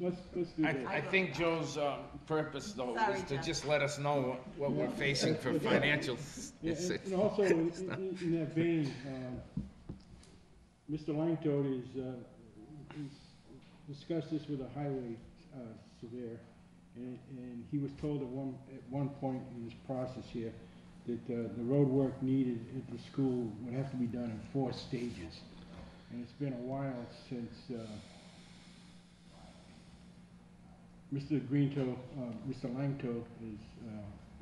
let's, let's do I, that. I think Joe's, uh, purpose though Sorry, is to Jeff. just let us know what we're facing for financial. s- Yeah, it's- and- And also, in, in- in that vein, um, Mr. Langtodt is, uh, he's discussed this with a highway, uh, surveyor, and, and he was told at one, at one point in this process here, that, uh, the road work needed at the school would have to be done in four stages. And it's been a while since, uh, Mr. Greentoe, uh, Mr. Langtodt has, uh,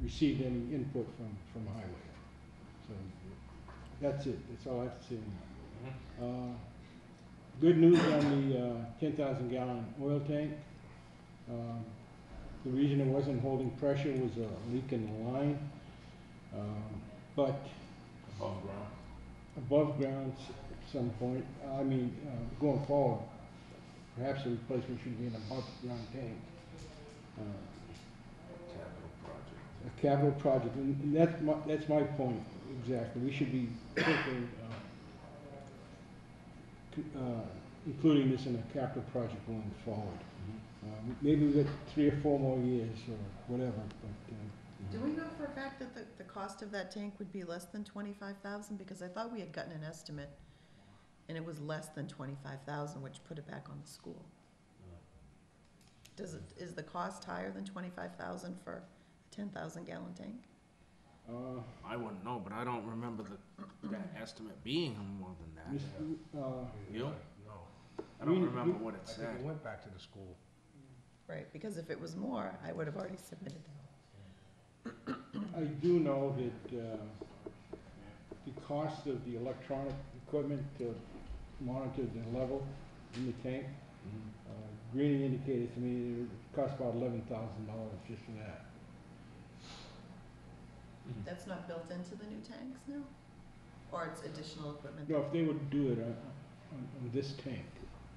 received any input from, from highway. So, that's it, that's all I have to say. Uh, Good news on the uh, ten thousand gallon oil tank. Um, The reason it wasn't holding pressure was a leak in the line. Um, But Above ground. above ground s- at some point, I mean, uh, going forward, perhaps a replacement should be an above ground tank. Uh, Capital project. a capital project, and and that's my, that's my point, exactly. We should be thinking, uh, c- uh, including this in a capital project going forward. Uh, Maybe we get three or four more years or whatever, but, uh, Do we know for a fact that the, the cost of that tank would be less than twenty-five thousand? Because I thought we had gotten an estimate, and it was less than twenty-five thousand, which put it back on the school. Does it, is the cost higher than twenty-five thousand for a ten thousand gallon tank? uh, I wouldn't know, but I don't remember the, that estimate being more than that. Mr. uh, You? No, I don't We- remember we- what it I think said. it went back to the school. Right, because if it was more, I would have already submitted that. I do know that uh, the cost of the electronic equipment to monitor the level in the tank, uh, Greenie indicated to me it costs about eleven thousand dollars just for that. That's not built into the new tanks now? Or it's additional equipment? No, if they would do it on, on, on this tank.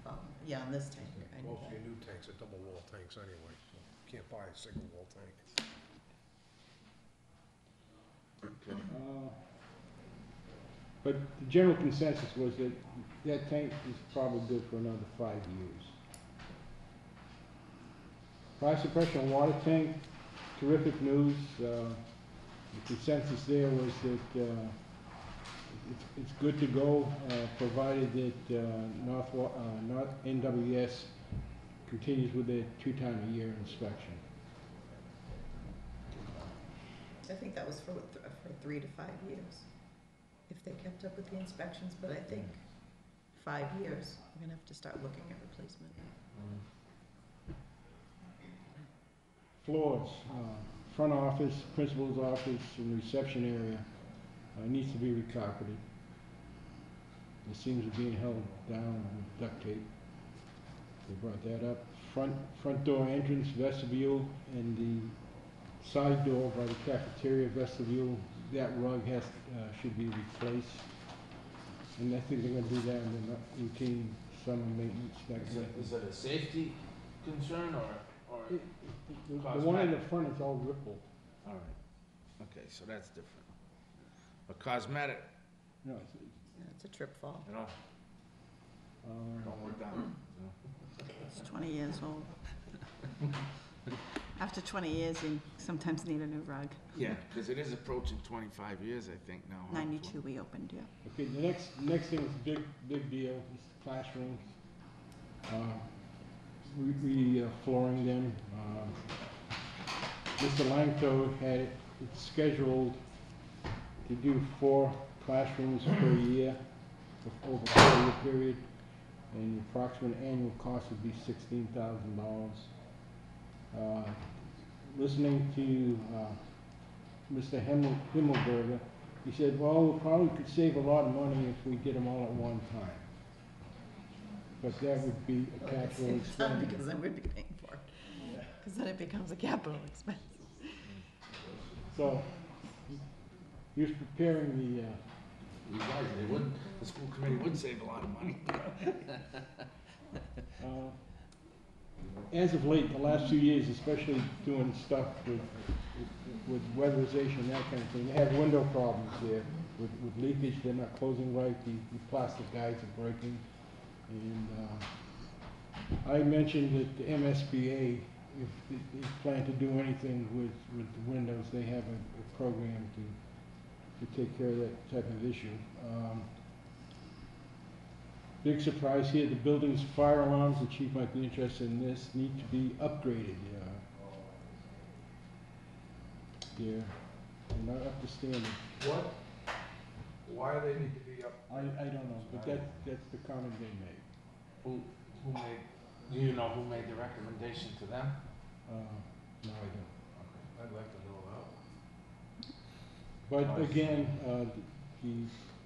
Oh, Yeah, on this tank, I knew Most of that. your new tanks are double wall tanks anyway, so you can't buy a single wall tank. Uh, But the general consensus was that that tank is probably good for another five years. Fire suppression water tank, terrific news. Uh, The consensus there was that uh, it's, it's good to go, uh, provided that uh, North, uh, North NWS continues with their two-time-a-year inspection. I think that was for, th- for three to five years, if they kept up with the inspections, but I think five years, we're gonna have to start looking at replacement. floors, uh, front office, principal's office, and reception area, uh, needs to be recarpeted. The seams are being held down with duct tape. They brought that up. Front, front door entrance vestibule and the side door by the cafeteria vestibule, that rug has, uh, should be replaced. And I think they're gonna do that in the routine summer maintenance next Is it, is it a safety concern or, or? The the one in the front is all rippled. All right, okay, so that's different. A cosmetic, No, it's, Yeah, it's a trip fall. you know, uh, don't work down, you know. It's twenty years old. After twenty years, you sometimes need a new rug. Yeah, because it is approaching twenty-five years, I think, now. huh? Ninety-two we opened, yeah. Okay, the next, next thing is big, big deal, is classrooms. Uh, We, we uh, flooring them. Uh, Mr. Langto had it scheduled to do four classrooms per year, for- over a four-year period, and the approximate annual cost would be sixteen thousand dollars. Uh, listening to, uh, Mr. Himmel, Himmelberger, he said, well, we probably could save a lot of money if we did them all at one time. But that would be a capital It's not expenditure. Because then we'd be paying for it, because then it becomes a capital expense. So, he was preparing the, uh, You guys, they wouldn't, the school committee would save a lot of money. Uh, As of late, the last few years, especially doing stuff with, with weatherization, that kind of thing, they have window problems there with, with leakage, they're not closing right, the, the plastic guides are breaking. And, uh, I mentioned that the MSBA, if they they plan to do anything with, with the windows, they have a, a program to, to take care of that type of issue. Um, Big surprise here, the building's fire alarms, the chief might be interested in this, need to be upgraded, yeah. Yeah, they're not up to standard. What? Why they need to be up? I, I don't know, but that, that's the comment they made. Who, who made, do you know who made the recommendation to them? Uh, no, I don't. I'd like to know that. But again, uh, the, uh,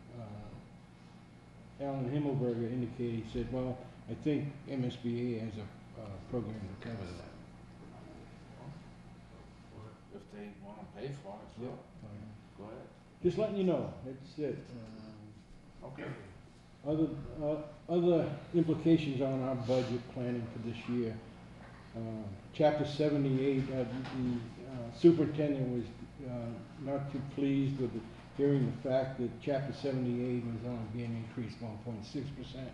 Alan Himmelberger indicated, he said, well, I think MSBA has a, uh, program to cover that. If they wanna pay for it, so, go ahead. Just letting you know, that's it. Um, Okay. Other, uh, other implications on our budget planning for this year. Uh, Chapter seventy-eight, uh, the uh, superintendent was, uh, not too pleased with the- hearing the fact that chapter seventy-eight was only being increased one point six percent.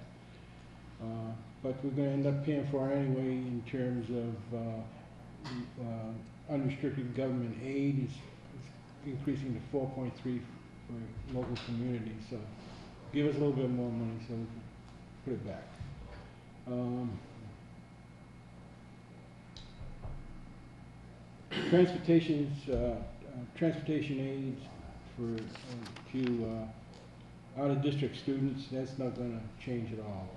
Uh, But we're gonna end up paying for it anyway in terms of, uh, uh, unrestricted government aid is, is increasing to four point three for local communities, so give us a little bit more money so we can put it back. Um, Transportation's, uh, uh, transportation aids for, uh, to, uh, out-of-district students, that's not gonna change at all.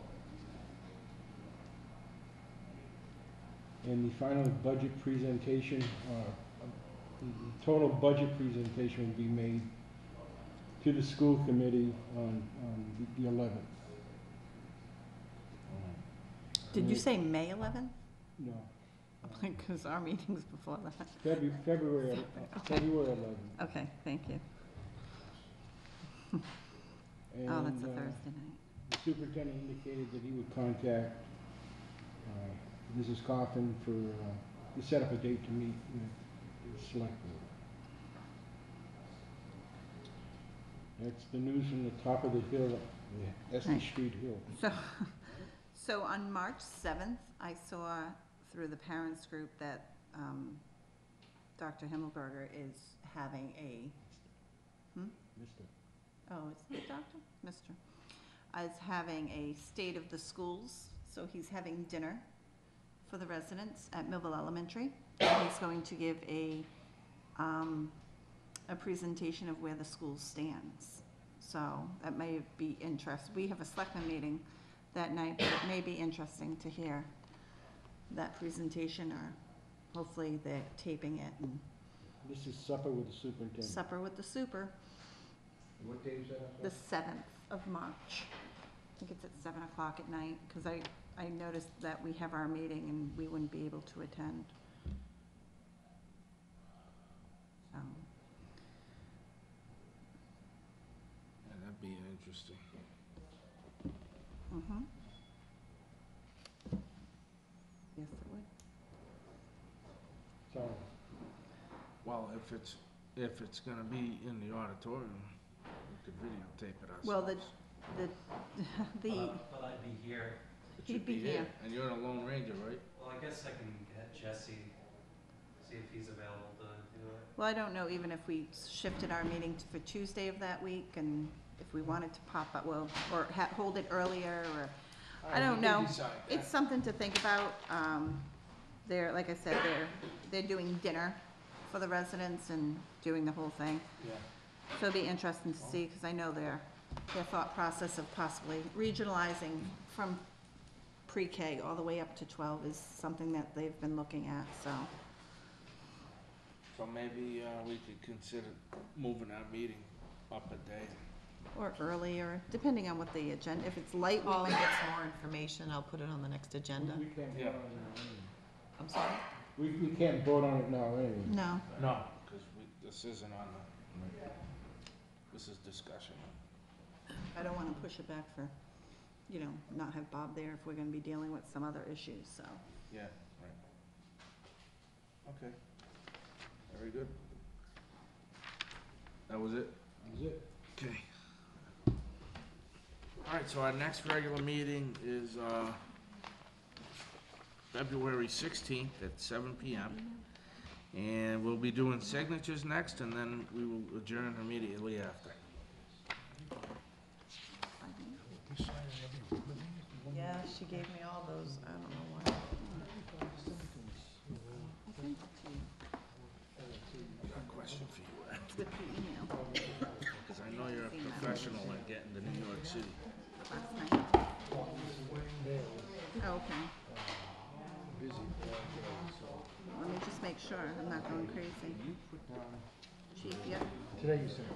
And the final budget presentation, uh, the total budget presentation will be made to the school committee on, on the- the eleventh. Did you say May eleventh? No, Because our meeting's before that. February, February, February eleventh. Okay, thank you. Oh, that's a And, uh, Thursday night. The superintendent indicated that he would contact, uh, Mrs. Coffin for, uh, to set up a date to meet with the select board. That's the news from the top of the hill, the Right. Street Hill. So, so on March seventh, I saw through the parents group that, um, Dr. Himmelberger is having a, Mister. Oh, it's the doctor, Mister, is having a state of the schools. So he's having dinner for the residents at Millville Elementary. And he's going to give a, um, a presentation of where the school stands. So that may be interest, we have a selectmen meeting that night, but it may be interesting to hear that presentation, or hopefully they're taping it and This is supper with the superintendent. supper with the super, What day is that? the seventh of March. I think it's at seven o'clock at night, because I, I noticed that we have our meeting and we wouldn't be able to attend. So, Yeah, that'd be interesting. mhm. Yes, it would. So, Well, if it's, if it's gonna be in the auditorium, we could videotape it ourselves. Well, the, the, the, But I'd be here. It he'd should be here. And you're the Lone Ranger, right? Well, I guess I can get Jesse, see if he's available to do it. well, I don't know even if we shifted our meeting to- for Tuesday of that week, and if we wanted to pop up, well, or ha- hold it earlier, or, I don't we can know. decide that. It's something to think about. Um, they're, like I said, they're, they're doing dinner for the residents and doing the whole thing. Yeah. So it'll be interesting to see, because I know their, their thought process of possibly regionalizing from pre-K all the way up to twelve is something that they've been looking at, so. So maybe, uh, we could consider moving our meeting up a day. Or earlier, depending on what the agenda, if it's light, we Paul might gets more information, I'll put it on the next agenda. We can't vote Yeah. on it now anyway. I'm sorry? We, we can't vote on it now anyway. No, No, because we, this isn't on the, this is discussion. I don't wanna push it back for, you know, not have Bob there if we're gonna be dealing with some other issues, so. Yeah, right. Okay. Very good. That was it? That was it? Okay. All right, so our next regular meeting is, uh, February sixteenth at seven PM. And we'll be doing signatures next, and then we will adjourn immediately after. Yeah, she gave me all those, I don't know why. I sent it to you Got a question for you, Ed, with the email because I know you're a professional at getting to New York City. last night. Oh, okay. Let me just make sure I'm not going crazy. Chief, yep. Today you said.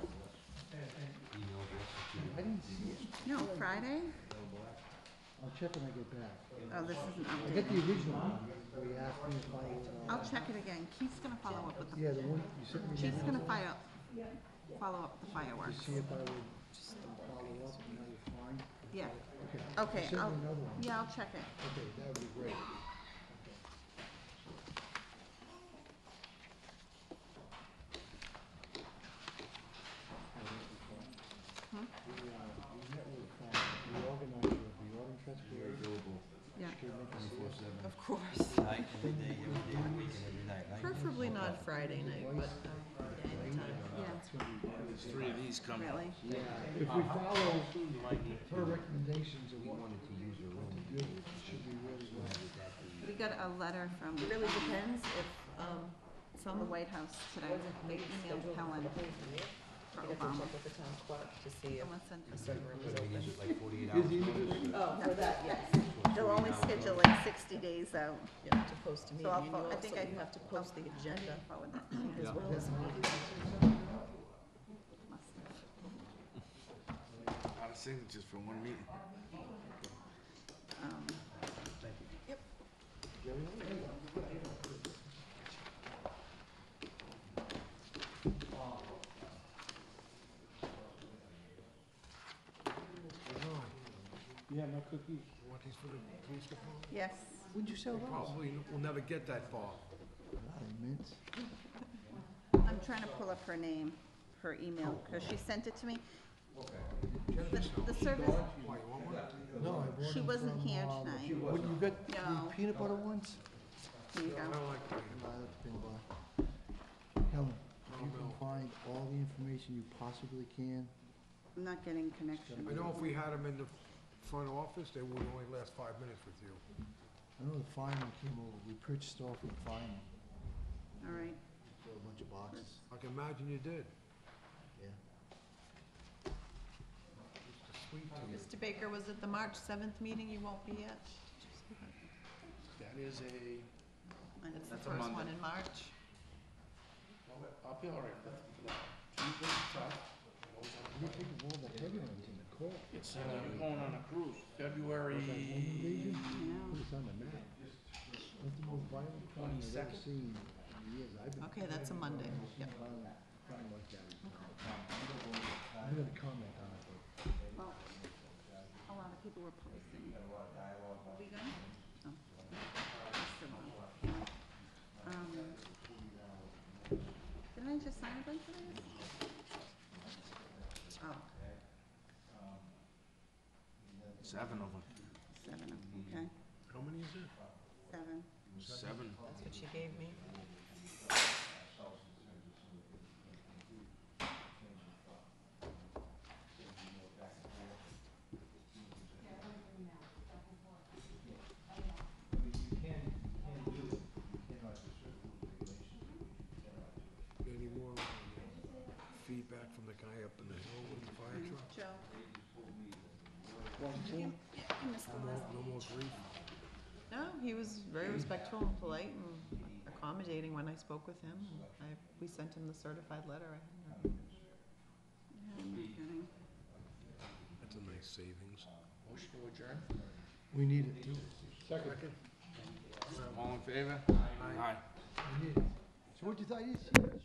I didn't see it. No, Friday? I'll check when I get back. Oh, this isn't I got updated. the original one, where you asked me if I, uh. I'll check it again. Keith's gonna follow up with the, Yeah, the one, you sent me. the Chief's gonna one fire, follow up with the To fireworks. see if I would just follow up and I would find. Yeah, Okay. okay, Send I'll, me another one. yeah, I'll check it. Okay, that would be great. Hmm? We, uh, we met with, uh, the organizer of the Autumn Festival. Yeah, She came in and Of course. Preferably not Friday night, but, um, yeah, anytime. yeah, There's three of these coming. really. If we follow her recommendations of what to do, it should be really well. We got a letter from It really depends if, um, some the White House today. They emailed Helen for You have to Obama. check with the town clerk to see if Someone sent a us. certain room is open. Is he, Oh, for that, yes. They'll only schedule like sixty days out. You have to post a meeting, I'll and you fo- I also, think I- you have to post the agenda Forward that to you. as well as meetings. Must have. A lot of signatures for one meeting. Um, You have no cookies? You want these for the police department? Yes, When'd you sell those? Probably, we'll never get that far. Mints. I'm trying to pull up her name, her email, because she sent it to me. Get The, the service, Why, you want one? No, I bought She them wasn't from, here um, tonight. What, you got No. the peanut butter ones? here you I go. don't like peanut I like peanut butter. Helen, if you can find all the information you possibly can, I'm not getting connection. I know if we had them in the front office, they would only last five minutes with you. I know the fireman came over, we purchased off the fireman All right, for a bunch of boxes, I can imagine you did. yeah. It's the sweet tea. Mr. Baker, was it the March seventh meeting you won't be at? That is a, It's the That's a first Monday. one in March. I'll be all right with that. Tuesday's tough. You think of all the headlines in the It's, uh, you're going on a cruise, February, home invasion, Yeah. put us on the map. That's the most violent crime I've ever 22nd? seen in years, I've been. Okay, that's a Monday, yep. Violent crime like that. I'm gonna comment on it, but well, a lot of people were posting. We good? Oh. We're still on. Um, Didn't I just sign a bunch of these? Seven of them. seven, of them. okay, How many is it? seven. Seven. That's what she gave me. Any more feedback from the guy up in the hill with the fire truck? Joe? One, two, You No more, no more grief? No, he was very respectful and polite and accommodating when I spoke with him. and I, we sent him the certified letter. I had no- Yeah, I'm not kidding. That's a nice savings. Motion to adjourn? We need it too. Second. All in favor? Aye. We need it. So what you thought, you should,